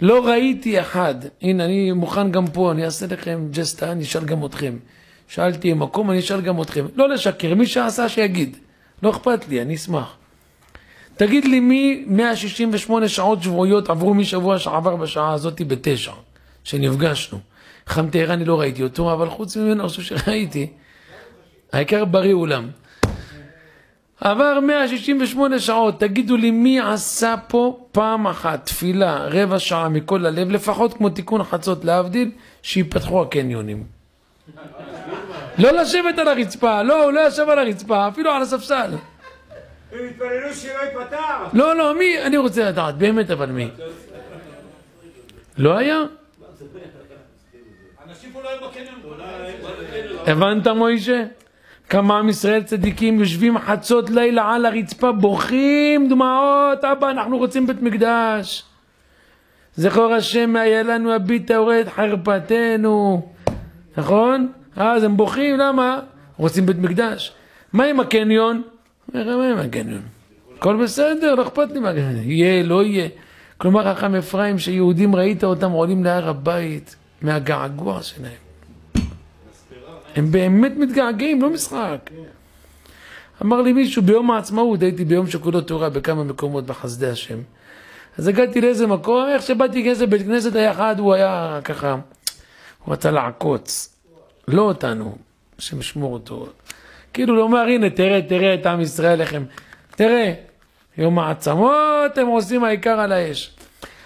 לא ראיתי אחד, הנה אני מוכן גם פה, אני אעשה לכם ג'סטה, אני אשאל גם אתכם. שאלתי מקום, אני אשאל גם אתכם. לא לשקר, מי שעשה שיגיד. לא אכפת לי, אני אשמח. תגיד לי מי 168 שעות שבועיות עברו משבוע שעבר בשעה הזאת בתשע, שנפגשנו. חם טהרני לא ראיתי אותו, אבל חוץ ממנו אני חושב שראיתי. העיקר בריא אולם. עבר 168 שעות, תגידו לי מי עשה פה פעם אחת תפילה, רבע שעה מכל הלב, לפחות כמו תיקון חצות להבדיל, שיפתחו הקניונים. לא לשבת על הרצפה, לא, הוא לא ישב על הרצפה, אפילו על הספסל. הם התפללו שלא ייפתח. לא, לא, מי, אני רוצה לדעת, באמת אבל מי? לא היה? אנשים פה לא היו בקניון. הבנת מוישה? כמה עם ישראל צדיקים יושבים חצות לילה על הרצפה, בוכים דמעות, אבא אנחנו רוצים בית מקדש. זכור השם היה לנו הביט הורד חרפתנו, נכון? אז הם בוכים, למה? רוצים בית מקדש. מה עם הקניון? מה עם הקניון? הכל בסדר, לא אכפת לי מה הקניון. יהיה, לא יהיה. כלומר, חכם אפרים, שיהודים ראית אותם עולים להר הבית, מהגעגוע שלהם. הם באמת מתגעגעים, לא משחק. אמר לי מישהו ביום העצמאות, הייתי ביום שכולו תורה בכמה מקומות בחסדי השם. אז הגעתי לאיזה מקום, איך שבאתי לאיזה בית כנסת היה אחד, הוא היה ככה, הוא רצה לעקוץ. לא אותנו, השם ישמור אותו. כאילו לומר, הנה, תראה, תראה את עם ישראל, איך הם... תראה, יום העצמות, הם עושים העיקר על האש.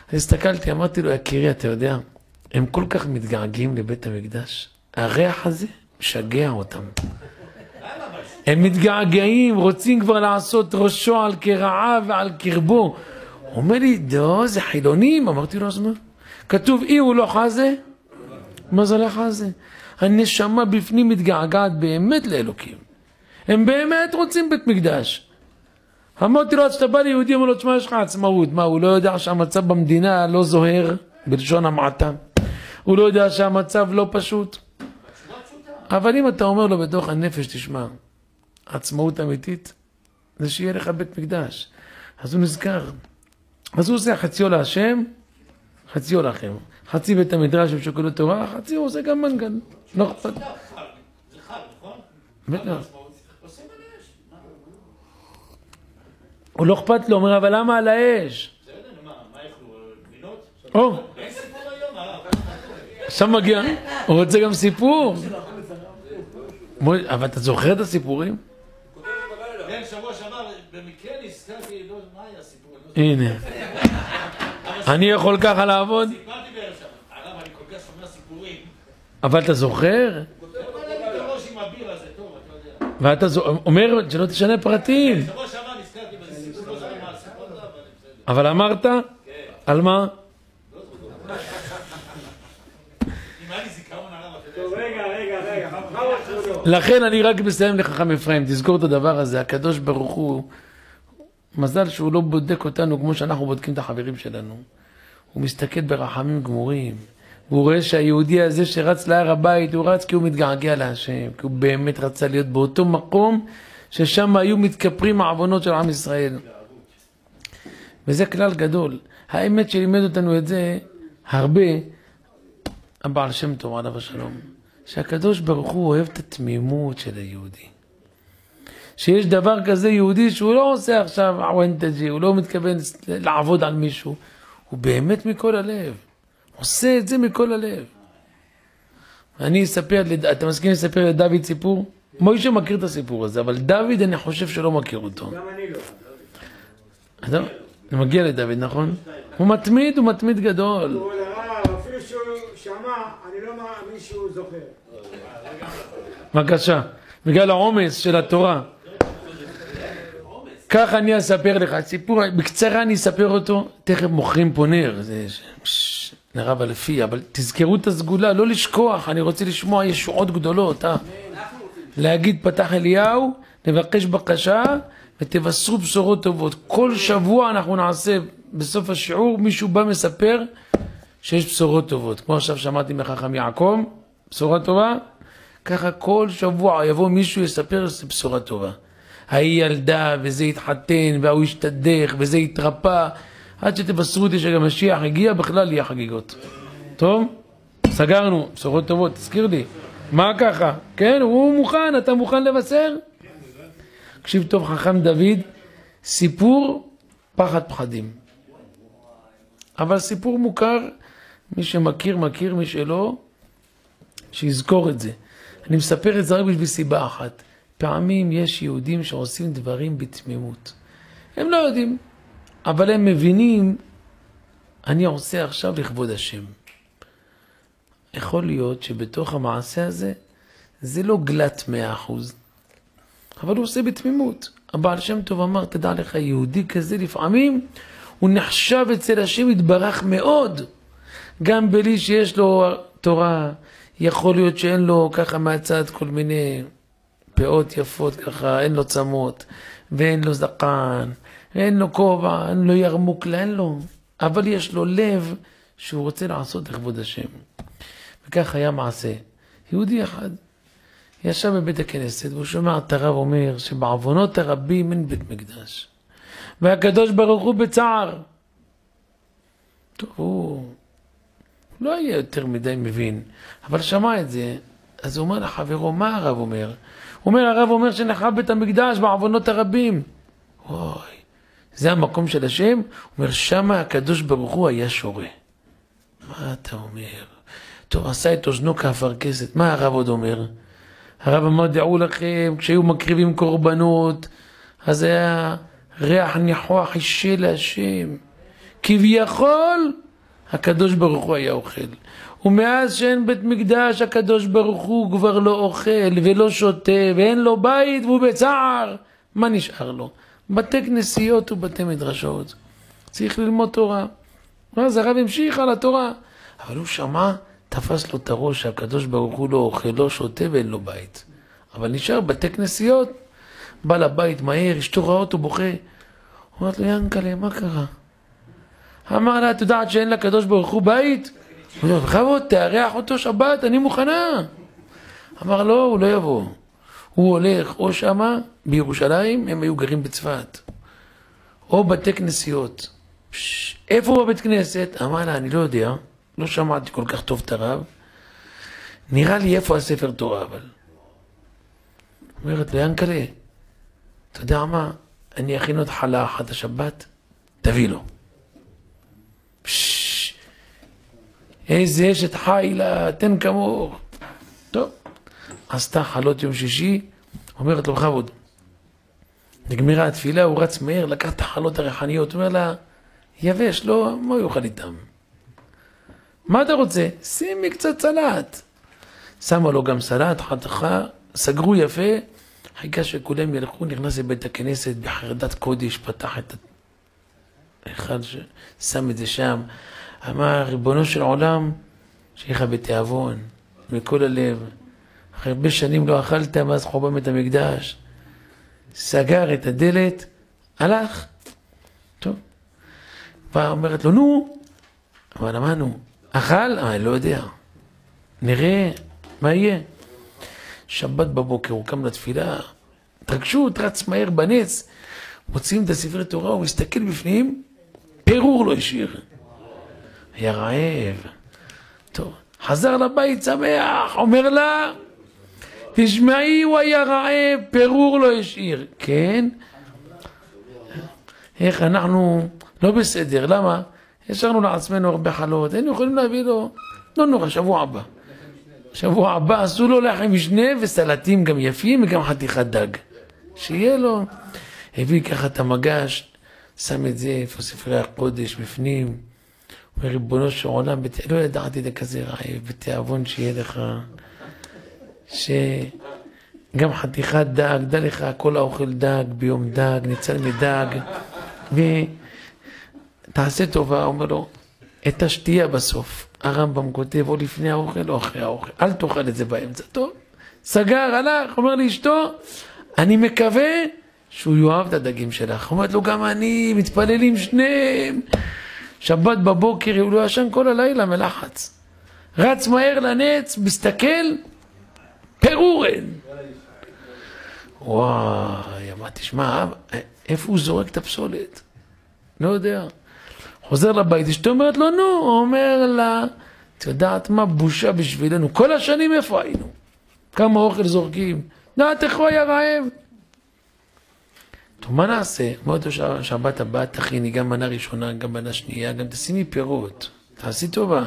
אז הסתכלתי, אמרתי לו, יקירי, אתה יודע, הם כל כך מתגעגעים לבית המקדש. הריח הזה משגע אותם. הם מתגעגעים, רוצים כבר לעשות ראשו על קרעה ועל קרבו. הוא אומר לי, דו, זה חילונים. אמרתי לו, אז מה? כתוב, אי הוא לא חזה, מה זה לא חזה? הנשמה בפנים מתגעגעת באמת לאלוקים. הם באמת רוצים בית מקדש. אמרתי לו, עד שאתה בא ליהודי, אמר לו, תשמע, יש לך עצמאות. מה, הוא לא יודע שהמצב במדינה לא זוהר, בלשון המעטה? הוא לא יודע שהמצב לא פשוט? אבל אם אתה אומר לו בתוך הנפש, תשמע, עצמאות אמיתית, זה שיהיה לך בית מקדש. אז הוא נזכר. אז הוא עושה חציו להשם, חציו לכם. חצי בית המדרש ושוקלו תורה, חצי הוא עושה גם מנגל. לא אכפת. זה חג, נכון? בטח. הוא לא אכפת לו, אומר, אבל למה על האש? גבינות? או, הרב. עכשיו מגיע, הוא רוצה גם סיפור. אבל אתה זוכר את הסיפורים? כן, שבוע שעבר, במקרה נזכרתי, לא, מה היה הסיפור? הנה. אני יכול ככה לעבוד? סיפרתי בערב שבת. הרב, אני כל כך שומע סיפורים. אבל אתה זוכר? ואתה אומר שלא תשנה פרטים. סיפור, לא אבל אמרת? על מה? אם היה לי זיכרון הרב, אתה יודע. טוב, רגע, רגע, רגע. בכבוד כבודו. לכן אני רק מסיים לחכם אפרים, תזכור את הדבר הזה, הקדוש ברוך הוא, מזל שהוא לא בודק אותנו כמו שאנחנו בודקים את החברים שלנו. הוא מסתכל ברחמים גמורים, והוא רואה שהיהודי הזה שרץ להר הבית, הוא רץ כי הוא מתגעגע להשם, כי הוא באמת רצה להיות באותו מקום ששם היו מתכפרים העוונות של עם ישראל. וזה כלל גדול. האמת שלימד אותנו את זה הרבה, הבעל שם טוב עליו השלום, שהקדוש ברוך הוא אוהב את התמימות של היהודי. שיש דבר כזה יהודי שהוא לא עושה עכשיו עוונטג'י, הוא לא מתכוון לעבוד על מישהו, הוא באמת מכל הלב. עושה את זה מכל הלב. אני אספר, אתה מסכים לספר לדוד סיפור? מוישה מכיר את הסיפור הזה, אבל דוד אני חושב שלא מכיר אותו. גם אני לא. זה מגיע לדוד, נכון? הוא מתמיד, הוא מתמיד גדול. הרב, אפילו שהוא שמע, אני לא מאמין שהוא זוכר. בבקשה, בגלל העומס של התורה. ככה אני אספר לך, סיפור, בקצרה אני אספר אותו, תכף מוכרים פה נר, זה ש- לרב אלפי, אבל תזכרו את הסגולה, לא לשכוח, אני רוצה לשמוע ישועות גדולות, אה? להגיד פתח אליהו, לבקש בקשה ותבשרו בשורות טובות. כל שבוע אנחנו נעשה, בסוף השיעור מישהו בא מספר שיש בשורות טובות. כמו עכשיו שמעתי מחכם יעקב, בשורה טובה, ככה כל שבוע יבוא מישהו יספר שזה בשורה טובה. ההיא ילדה וזה התחתן וההוא השתדך וזה התרפא עד שתבשרו אותי שגם משיח הגיע בכלל יהיה חגיגות. טוב? סגרנו, בשורות טובות, תזכיר לי. מה ככה? כן, הוא מוכן, אתה מוכן לבשר? תקשיב טוב, חכם דוד, סיפור פחד פחדים. אבל סיפור מוכר, מי שמכיר מכיר, מי שלא, שיזכור את זה. אני מספר את זה רק בשביל סיבה אחת. פעמים יש יהודים שעושים דברים בתמימות. הם לא יודעים, אבל הם מבינים, אני עושה עכשיו לכבוד השם. יכול להיות שבתוך המעשה הזה, זה לא גלת מאה אחוז, אבל הוא עושה בתמימות. הבעל שם טוב אמר, תדע לך, יהודי כזה לפעמים, הוא נחשב אצל השם יתברך מאוד. גם בלי שיש לו תורה, יכול להיות שאין לו ככה מהצד כל מיני פאות יפות ככה, אין לו צמות, ואין לו זקן, ואין לו כובע, אין לו ירמוקלה, אין לו. אבל יש לו לב שהוא רוצה לעשות לכבוד השם. וכך היה מעשה. יהודי אחד ישב בבית הכנסת והוא שומע את הרב אומר שבעוונות הרבים אין בית מקדש. והקדוש ברוך הוא בצער. טוב, הוא לא היה יותר מדי מבין, אבל שמע את זה, אז הוא אומר לחברו, מה הרב אומר? הוא אומר, הרב אומר שנחרב בית המקדש בעוונות הרבים. אוי, זה המקום של השם? הוא אומר, שמה הקדוש ברוך הוא היה שורה. מה אתה אומר? טוב, עשה את אוזנו כאפרכסת. מה הרב עוד אומר? הרב אמר, דעו לכם, כשהיו מקריבים קורבנות, אז היה ריח ניחוח אישי להשם. כביכול, הקדוש ברוך הוא היה אוכל. ומאז שאין בית מקדש, הקדוש ברוך הוא כבר לא אוכל ולא שותה, ואין לו בית והוא בצער. מה נשאר לו? בתי כנסיות ובתי מדרשות. צריך ללמוד תורה. אז הרב המשיך על התורה. אבל הוא שמע, תפס לו את הראש שהקדוש ברוך הוא לא אוכל, לא שותה ואין לו בית. אבל נשאר בתי כנסיות, בא לבית מהר, אשתו ראה אותו בוכה. אומרת לו, ינקלה, מה קרה? אמר לה, את יודעת שאין לקדוש ברוך הוא בית? הוא אומר, בכבוד, תארח אותו שבת, אני מוכנה. אמר, לא, הוא לא יבוא. הוא הולך או שמה, בירושלים, הם היו גרים בצפת, או בתי כנסיות. פש, איפה הוא בבית כנסת? אמר לה, אני לא יודע, לא שמעתי כל כך טוב את הרב. נראה לי איפה הספר תורה, אבל. אומרת לו, ינקלה, אתה יודע מה? אני אכין עוד חלה אחת השבת, תביא לו. איזה אשת חילה, תן כמוך. טוב, עשתה חלות יום שישי, אומרת לו, בכבוד. נגמרה התפילה, הוא רץ מהר, לקח את החלות הריחניות, אומר לה, יבש, לא, מה הוא יאכל איתם? מה אתה רוצה? שימי קצת סלט. שמה לו גם סלט, חתכה, סגרו יפה, חיכה שכולם ילכו, נכנס לבית הכנסת בחרדת קודש, פתח את אחד ששם את זה שם, אמר, ריבונו של עולם, שיהיה לך בתיאבון, מכל הלב. אחרי הרבה שנים לא אכלת מאז חורבן בית המקדש. סגר את הדלת, הלך. טוב. ואומרת לו, נו. אבל אמרנו, אכל? אה, לא יודע. נראה מה יהיה. שבת בבוקר הוא קם לתפילה, התרגשות, רץ מהר בנץ, מוציאים את הספרי תורה, הוא מסתכל בפנים, פירור לא השאיר. היה רעב. טוב, חזר לבית שמח, אומר לה, תשמעי, הוא היה רעב, פירור לא השאיר. כן? איך אנחנו לא בסדר, למה? השארנו לעצמנו הרבה חלות, היינו יכולים להביא לו, לא נורא, שבוע הבא. שבוע הבא עשו לו לחם משנה וסלטים גם יפים וגם חתיכת דג. שיהיה לו. הביא ככה את המגש, שם את זה איפה ספרי הקודש בפנים. אומר, ריבונו של עולם, בת... לא ידעתי לכזה רעב, בתיאבון שיהיה לך, שגם חתיכת דג, דע לך, כל האוכל דג ביום דג, ניצל מדג, ותעשה טובה, אומר לו, את השתייה בסוף. הרמב"ם כותב, או לפני האוכל או אחרי האוכל, אל תאכל את זה באמצע. טוב, סגר, הלך, אומר לאשתו, אני מקווה שהוא יאהב את הדגים שלך. אומרת לו, גם אני, מתפללים שניהם. שבת בבוקר, הוא לא ישן כל הלילה מלחץ. רץ מהר לנץ, מסתכל, פירור אין. וואי, אמרתי, תשמע, איפה הוא זורק את הפסולת? לא יודע. חוזר לבית, אשתו אומרת לו, נו, הוא אומר לה, את יודעת מה, בושה בשבילנו. כל השנים איפה היינו? כמה אוכל זורקים? יודעת איך הוא היה רעב? טוב, מה נעשה? אומרת לו שבת הבאה תכיני גם מנה ראשונה, גם מנה שנייה, גם תשימי פירות. תעשי טובה.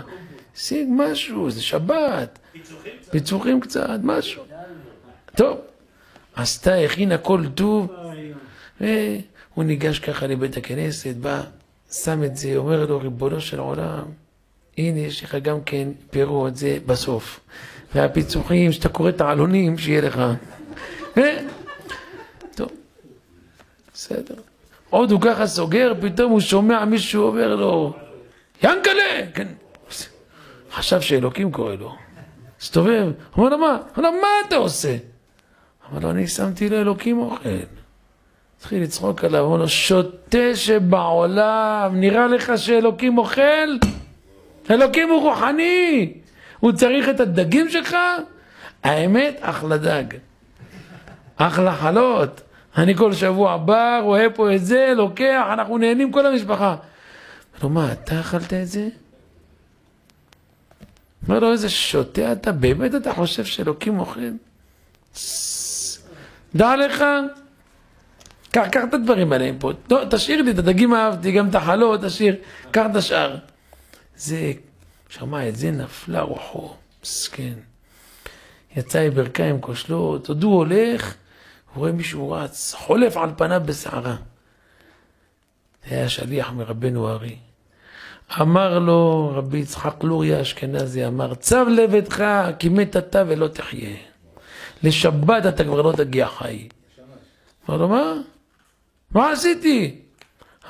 שיג משהו, זה שבת. פיצוחים קצת, משהו. טוב, עשתה, הכינה כל טוב, והוא ניגש ככה לבית הכנסת, בא, שם את זה, אומר לו, ריבונו של עולם, הנה יש לך גם כן פירות, זה בסוף. והפיצוחים, שאתה קורא את העלונים, שיהיה לך. בסדר. עוד הוא ככה סוגר, פתאום הוא שומע מישהו אומר לו, ינקלה! כן. חשב שאלוקים קורא לו. הסתובב, אומר לו, מה? אומר לו, מה אתה עושה? אמר לו, אני שמתי לאלוקים אוכל. התחיל לצחוק עליו, אמר לו, שוטה שבעולם, נראה לך שאלוקים אוכל? אלוקים הוא רוחני, הוא צריך את הדגים שלך? האמת, אחלה דג. אחלה חלות. אני כל שבוע בא, רואה פה את זה, לוקח, אנחנו נהנים כל המשפחה. אמר לו, מה, אתה אכלת את זה? אומר לו, איזה שוטה אתה, באמת אתה חושב שאלוקים אוכל? דע לך, קח, קח את הדברים האלה פה, לא, תשאיר לי את הדגים אהבתי, גם את החלות, תשאיר, קח את השאר. זה, שמע את זה, נפלה רוחו, מסכן. יצא עם ברכיים כושלות, עוד הוא הולך, רואה מישהו רץ, חולף על פניו בסערה. זה היה שליח מרבנו ארי. אמר לו רבי יצחק לוריה אשכנזי, אמר, צב לביתך כי מת אתה ולא תחיה. לשבת אתה כבר לא תגיע חי. אמר לו, מה? מה עשיתי?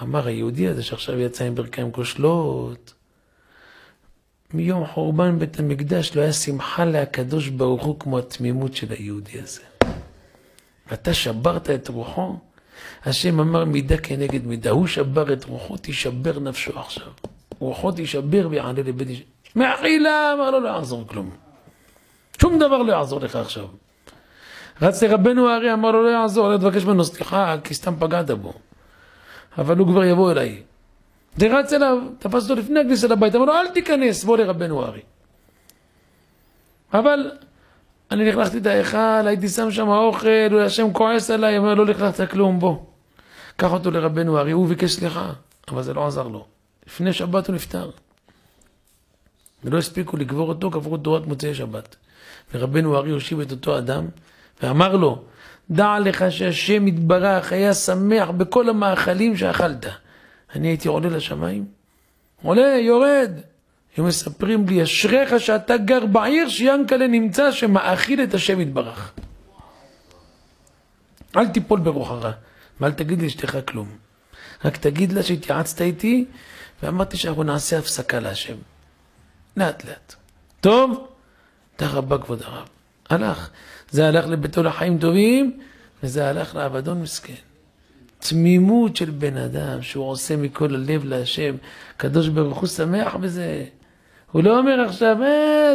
אמר היהודי הזה שעכשיו יצא עם ברכיים כושלות. מיום חורבן בית המקדש לא היה שמחה להקדוש ברוך הוא כמו התמימות של היהודי הזה. ואתה שברת את רוחו? השם אמר מידה כנגד מידה, הוא שבר את רוחו, תישבר נפשו עכשיו. רוחו תישבר ויעלה לבית איש. מאכילה, אמר לו, לא יעזור כלום. שום דבר לא יעזור לך עכשיו. רץ לרבנו הארי, אמר לו, לא יעזור, לא תבקש ממנו סליחה, כי סתם פגעת בו. אבל הוא כבר יבוא אליי. זה רץ אליו, תפס אותו לפני הכניסה לבית, אמר לו, אל תיכנס, בוא לרבנו הארי. אבל אני נכנסתי את ההיכל, הייתי שם שם אוכל, השם כועס עליי, אומר, לא נכנסת כלום, בוא. קח אותו לרבנו הארי, הוא ביקש סליחה, אבל זה לא עזר לו. לפני שבת הוא נפטר. ולא הספיקו לקבור אותו, קברו אותו רק מוצאי שבת. ורבנו הארי הושיב את אותו אדם, ואמר לו, דע לך שהשם יתברך היה שמח בכל המאכלים שאכלת. אני הייתי עולה לשמיים, עולה, יורד. הם מספרים לי, אשריך שאתה גר בעיר שיאנקלה נמצא שמאכיל את השם יתברך. אל תיפול ברוחך, ואל תגיד לאשתך כלום. רק תגיד לה שהתייעצת איתי, ואמרתי שאנחנו נעשה הפסקה להשם. לאט לאט. טוב? תודה רבה כבוד הרב. הלך. זה הלך לביתו לחיים טובים, וזה הלך לאבדון מסכן. תמימות של בן אדם שהוא עושה מכל הלב להשם, קדוש ברוך הוא שמח בזה. הוא לא אומר עכשיו, אה,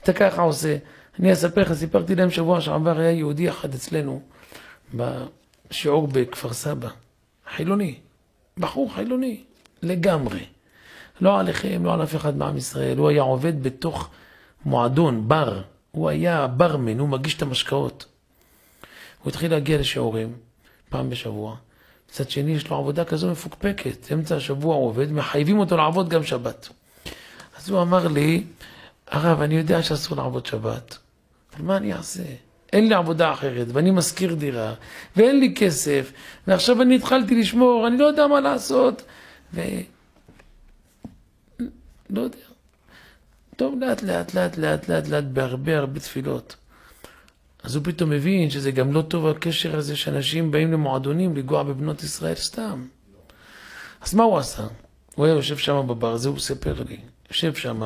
אתה ככה עושה. אני אספר לך, סיפרתי להם שבוע שעבר, היה יהודי אחד אצלנו, בשיעור בכפר סבא, חילוני, בחור חילוני, לגמרי. לא עליכם, לא על אף אחד מעם ישראל, הוא היה עובד בתוך מועדון, בר, הוא היה ברמן, הוא מגיש את המשקאות. הוא התחיל להגיע לשיעורים, פעם בשבוע. מצד שני, יש לו עבודה כזו מפוקפקת. אמצע השבוע הוא עובד, מחייבים אותו לעבוד גם שבת. אז הוא אמר לי, הרב, אני יודע שאסור לעבוד שבת, אבל מה אני אעשה? אין לי עבודה אחרת, ואני משכיר דירה, ואין לי כסף, ועכשיו אני התחלתי לשמור, אני לא יודע מה לעשות, ו... לא יודע. טוב, לאט לאט, לאט לאט, לאט לאט, בהרבה הרבה תפילות. אז הוא פתאום מבין שזה גם לא טוב הקשר הזה שאנשים באים למועדונים לגוע בבנות ישראל סתם. אז מה הוא עשה? הוא היה יושב שם בבר, זה הוא סיפר לי. יושב שם,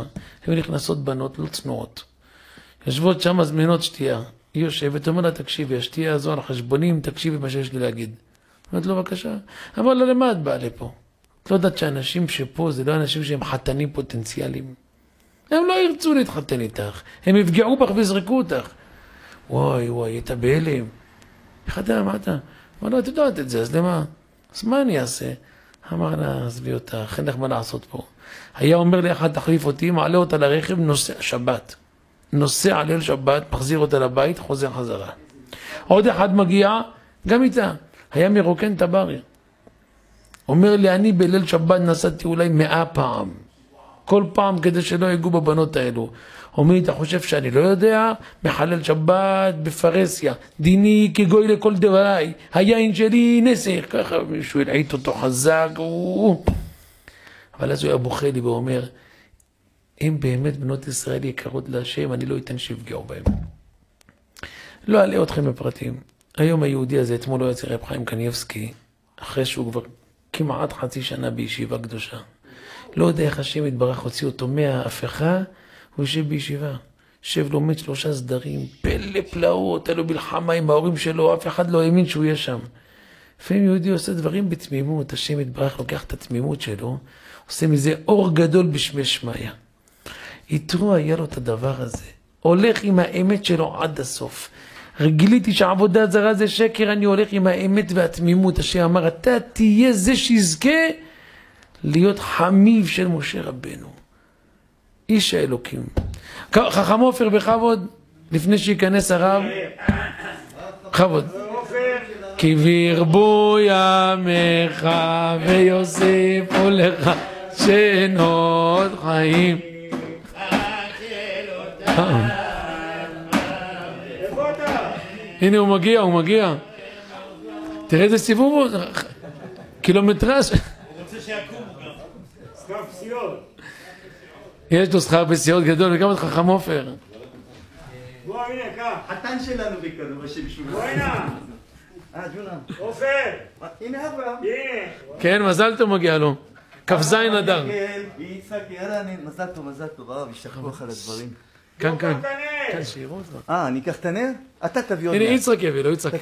היו נכנסות בנות לא צנועות. יושבות שם זמינות שתייה. היא יושבת, אומר לה, תקשיבי, השתייה הזו על חשבונים, תקשיבי מה שיש לי להגיד. אומרת לו, בבקשה. אמר לה, למה את באה לפה? את לא יודעת שאנשים שפה זה לא אנשים שהם חתנים פוטנציאליים. הם לא ירצו להתחתן איתך, הם יפגעו בך ויזרקו אותך. וואי וואי, היית בהלם. איך אתה, מה אתה? אמר לה, את יודעת את זה, אז למה? אז מה אני אעשה? אמר לה, עזבי אותך, אין לך מה לעשות פה. היה אומר לי, אחד תחליף אותי, מעלה אותה לרכב, נוסע שבת. נוסע ליל שבת, מחזיר אותה לבית, חוזר חזרה. עוד אחד מגיע, גם איתה. היה מרוקן הבר. אומר לי, אני בליל שבת נסעתי אולי מאה פעם. כל פעם כדי שלא ייגעו בבנות האלו. אומר לי, אתה חושב שאני לא יודע? מחלל שבת בפרהסיה, דיני כגוי לכל דבריי, היין שלי נסך, ככה מישהו הלעיט אותו חזק, הוא... אבל אז הוא היה בוכה לי ואומר, אם באמת בנות ישראל יקרות להשם, אני לא אתן שיפגעו בהם. לא אלאה אתכם בפרטים. היום היהודי הזה, אתמול הוא יצא רב חיים קניבסקי, אחרי שהוא כבר כמעט חצי שנה בישיבה קדושה. לא יודע איך השם יתברך הוציא אותו מההפכה, הוא יושב בישיבה. יושב לומד שלושה סדרים, פלא פלאות, היה לו מלחמה עם ההורים שלו, אף אחד לא האמין שהוא יהיה שם. לפעמים יהודי עושה דברים בתמימות, השם יתברך לוקח את התמימות שלו, עושה מזה אור גדול בשמי שמיא. יתרו היה לו את הדבר הזה, הולך עם האמת שלו עד הסוף. גיליתי שעבודה זרה זה שקר, אני הולך עם האמת והתמימות. השם אמר, אתה תהיה זה שיזכה להיות חמיב של משה רבנו. איש האלוקים. חכם עופר בכבוד, לפני שייכנס הרב, בכבוד. כי וירבו ימיך ויוסיפו לך שנות חיים. הנה הוא מגיע, הוא מגיע. תראה איזה סיבוב הוא, קילומטרז'. שכר פסיעות. יש לו שכר פסיעות גדול, וגם את חכם עופר. בוא הנה, קח. חתן שלנו בקנו, בשם שמונה. בוא הנה. אה. עופר. הנה אברהם. הנה. כן, מזל טוב מגיע לו. כ"ז אדר. מיכאל, יצחק, יאללה, אני- מזל טוב, מזל טוב, הרב, יישר כוח על הדברים. כאן, כאן. כאן, שיראו אותך. אה, אני אקח את הנר? אתה תביא עוד הנה, מעט. יצחק יביא לו, יצחק.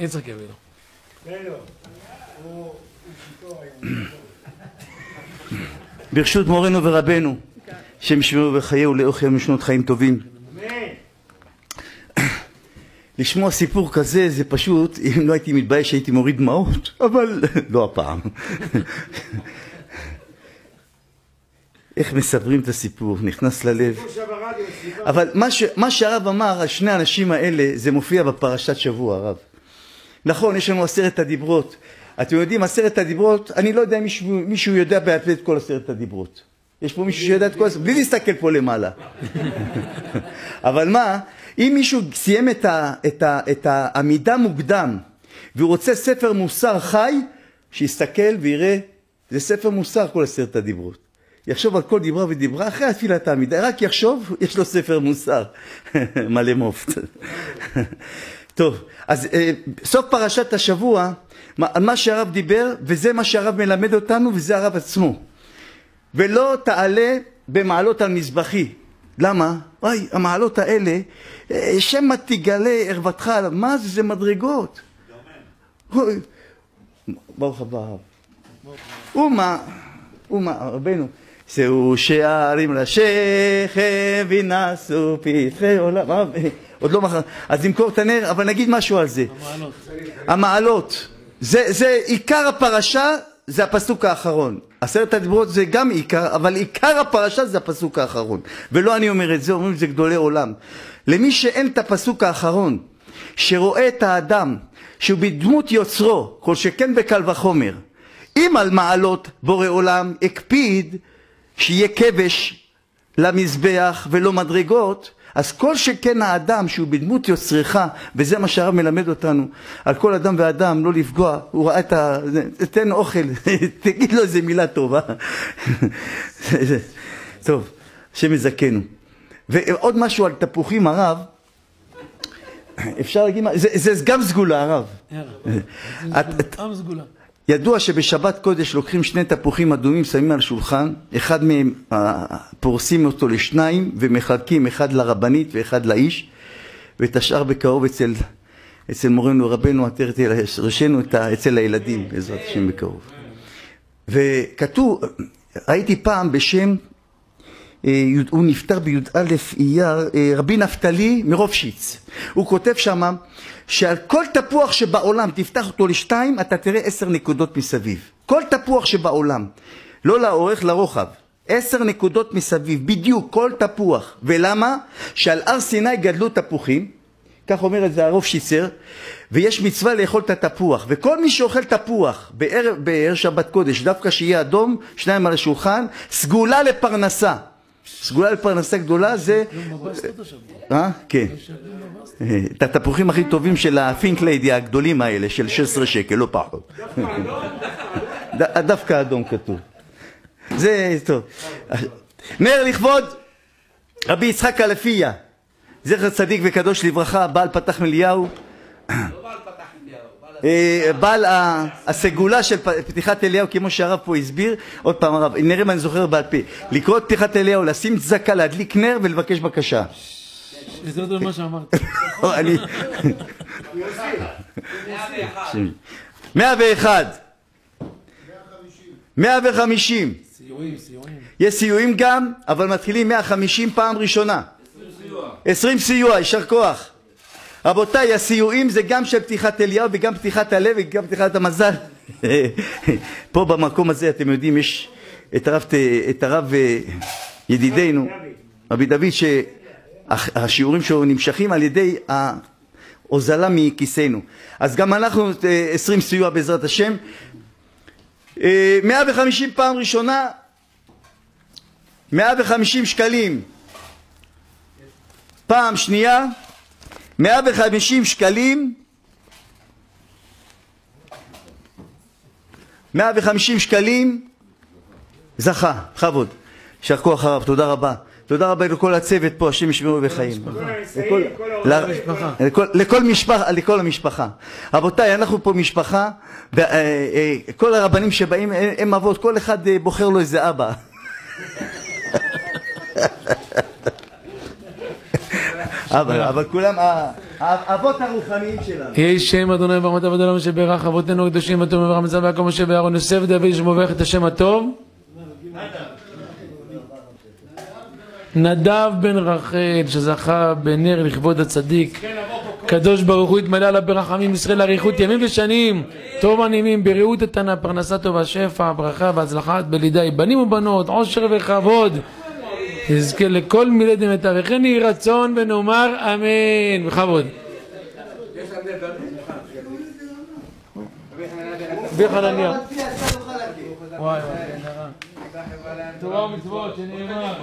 יצחק יביא לו. ברשות מורנו ורבנו, שם ישמעו וחייהו לאורך ימים שנות חיים טובים. לשמוע סיפור כזה זה פשוט, אם לא הייתי מתבייש הייתי מוריד דמעות, אבל לא הפעם. איך מספרים את הסיפור, נכנס ללב. אבל מה, שהרב אמר על שני האנשים האלה, זה מופיע בפרשת שבוע, הרב. נכון, יש לנו עשרת הדיברות. אתם יודעים, עשרת הדיברות, אני לא יודע אם מישהו, יודע פה את כל עשרת הדיברות. יש פה מישהו שיודע את כל עשרת, בלי להסתכל פה למעלה. אבל מה, אם מישהו סיים את, ה, את, ה, את העמידה מוקדם, והוא רוצה ספר מוסר חי, שיסתכל ויראה, זה ספר מוסר כל עשרת הדיברות. יחשוב על כל דיברה ודיברה אחרי התפילת העמידה, רק יחשוב, יש לו ספר מוסר, מלא מופת. טוב, אז אה, סוף פרשת השבוע, על מה שהרב דיבר, וזה מה שהרב מלמד אותנו, וזה הרב עצמו. ולא תעלה במעלות על מזבחי. למה? וואי, המעלות האלה, אה, שמא תגלה ערוותך עליו. מה זה? זה מדרגות. ברוך הבא. ומה, ומה, רבנו, שאו שערים לשכם ונסו פתחי עולם. אה, עוד לא מחר. אז נמכור את הנר, אבל נגיד משהו על זה. המעלות. זה, זה עיקר הפרשה, זה הפסוק האחרון. עשרת הדיברות זה גם עיקר, אבל עיקר הפרשה זה הפסוק האחרון. ולא אני אומר את זה, אומרים זה גדולי עולם. למי שאין את הפסוק האחרון, שרואה את האדם, שהוא בדמות יוצרו, כל שכן בקל וחומר, אם על מעלות בורא עולם הקפיד שיהיה כבש למזבח ולא מדרגות, אז כל שכן האדם שהוא בדמות יוצרך, וזה מה שהרב מלמד אותנו, על כל אדם ואדם לא לפגוע, הוא ראה את ה... תן אוכל, תגיד לו איזה מילה טובה. טוב, השם יזכנו. ועוד משהו על תפוחים הרב, אפשר להגיד, מה- זה, זה גם סגולה הרב. עם סגולה. ידוע שבשבת קודש לוקחים שני תפוחים אדומים, שמים על שולחן, אחד מהם אה, פורסים אותו לשניים ומחלקים אחד לרבנית ואחד לאיש, ואת השאר בקרוב אצל, אצל מורנו רבנו עטרת ראשנו אצל הילדים, בעזרת השם בקרוב. וכתוב, ראיתי פעם בשם, הוא נפטר בי"א אייר, אה, רבי נפתלי מרופשיץ. הוא כותב שמה שעל כל תפוח שבעולם תפתח אותו לשתיים, אתה תראה עשר נקודות מסביב. כל תפוח שבעולם, לא לאורך, לרוחב. עשר נקודות מסביב, בדיוק, כל תפוח. ולמה? שעל הר סיני גדלו תפוחים, כך אומר את זה הרב שיצר, ויש מצווה לאכול את התפוח, וכל מי שאוכל תפוח בערב, בערב שבת קודש, דווקא שיהיה אדום, שניים על השולחן, סגולה לפרנסה. סגולה לפרנסה גדולה זה... אה? כן. את התפוחים הכי טובים של הפינק ליידי הגדולים האלה, של 16 שקל, לא פחות. דווקא אדום כתוב. זה טוב. נר לכבוד רבי יצחק אלפיה, זכר צדיק וקדוש לברכה, בעל פתח מליהו. אה, בעל הסגולה של פתיחת אליהו, כמו שהרב פה הסביר, עוד פעם הרב, נראה אם אני זוכר בעל פה, לקרוא את פתיחת אליהו, לשים צדקה, להדליק נר ולבקש בקשה. זה לא מה שאמרתי. אני... מאה ואחד. מאה וחמישים. סיועים, סיועים. יש סיועים גם, אבל מתחילים 150 פעם ראשונה. 20 סיוע, יישר כוח. רבותיי, הסיועים זה גם של פתיחת אליהו וגם פתיחת הלב וגם פתיחת המזל. פה במקום הזה, אתם יודעים, יש את הרב, את הרב אה, ידידנו, רבי דוד, שהשיעורים שלו נמשכים על ידי ההוזלה מכיסנו. אז גם אנחנו אה, 20 סיוע בעזרת השם. אה, 150 פעם ראשונה 150 שקלים. פעם שנייה, 150 שקלים, 150 שקלים, זכה, בכבוד. יישר כוח הרב, תודה רבה. תודה רבה לכל הצוות פה, השם ישמרו בחיים. לכל- משפחה, לכל המשפחה. רבותיי, אנחנו פה משפחה, וכל הרבנים שבאים הם- הם אבות, כל אחד אה, בוחר לו איזה אבא. אבל, אבל כולם האבות הרוחניים שלנו. יהי שם אדוני ברמת עבד עולם שברך אבותינו הקדושים הטוב אברהם מצב יעקב משה ואהרון יוסף דוד שמובך את השם הטוב נדב בן רחל שזכה בנר לכבוד הצדיק קדוש ברוך הוא יתמלא עליו ברחמים ישראל אריכות ימים ושנים טוב הנעימים בריאות איתנה פרנסה טובה שפע ברכה והצלחה בלידי בנים ובנות עושר וכבוד יזכה לכל מילי יהי רצון ונאמר אמן בכבוד. תורה ומצוות שנאמר.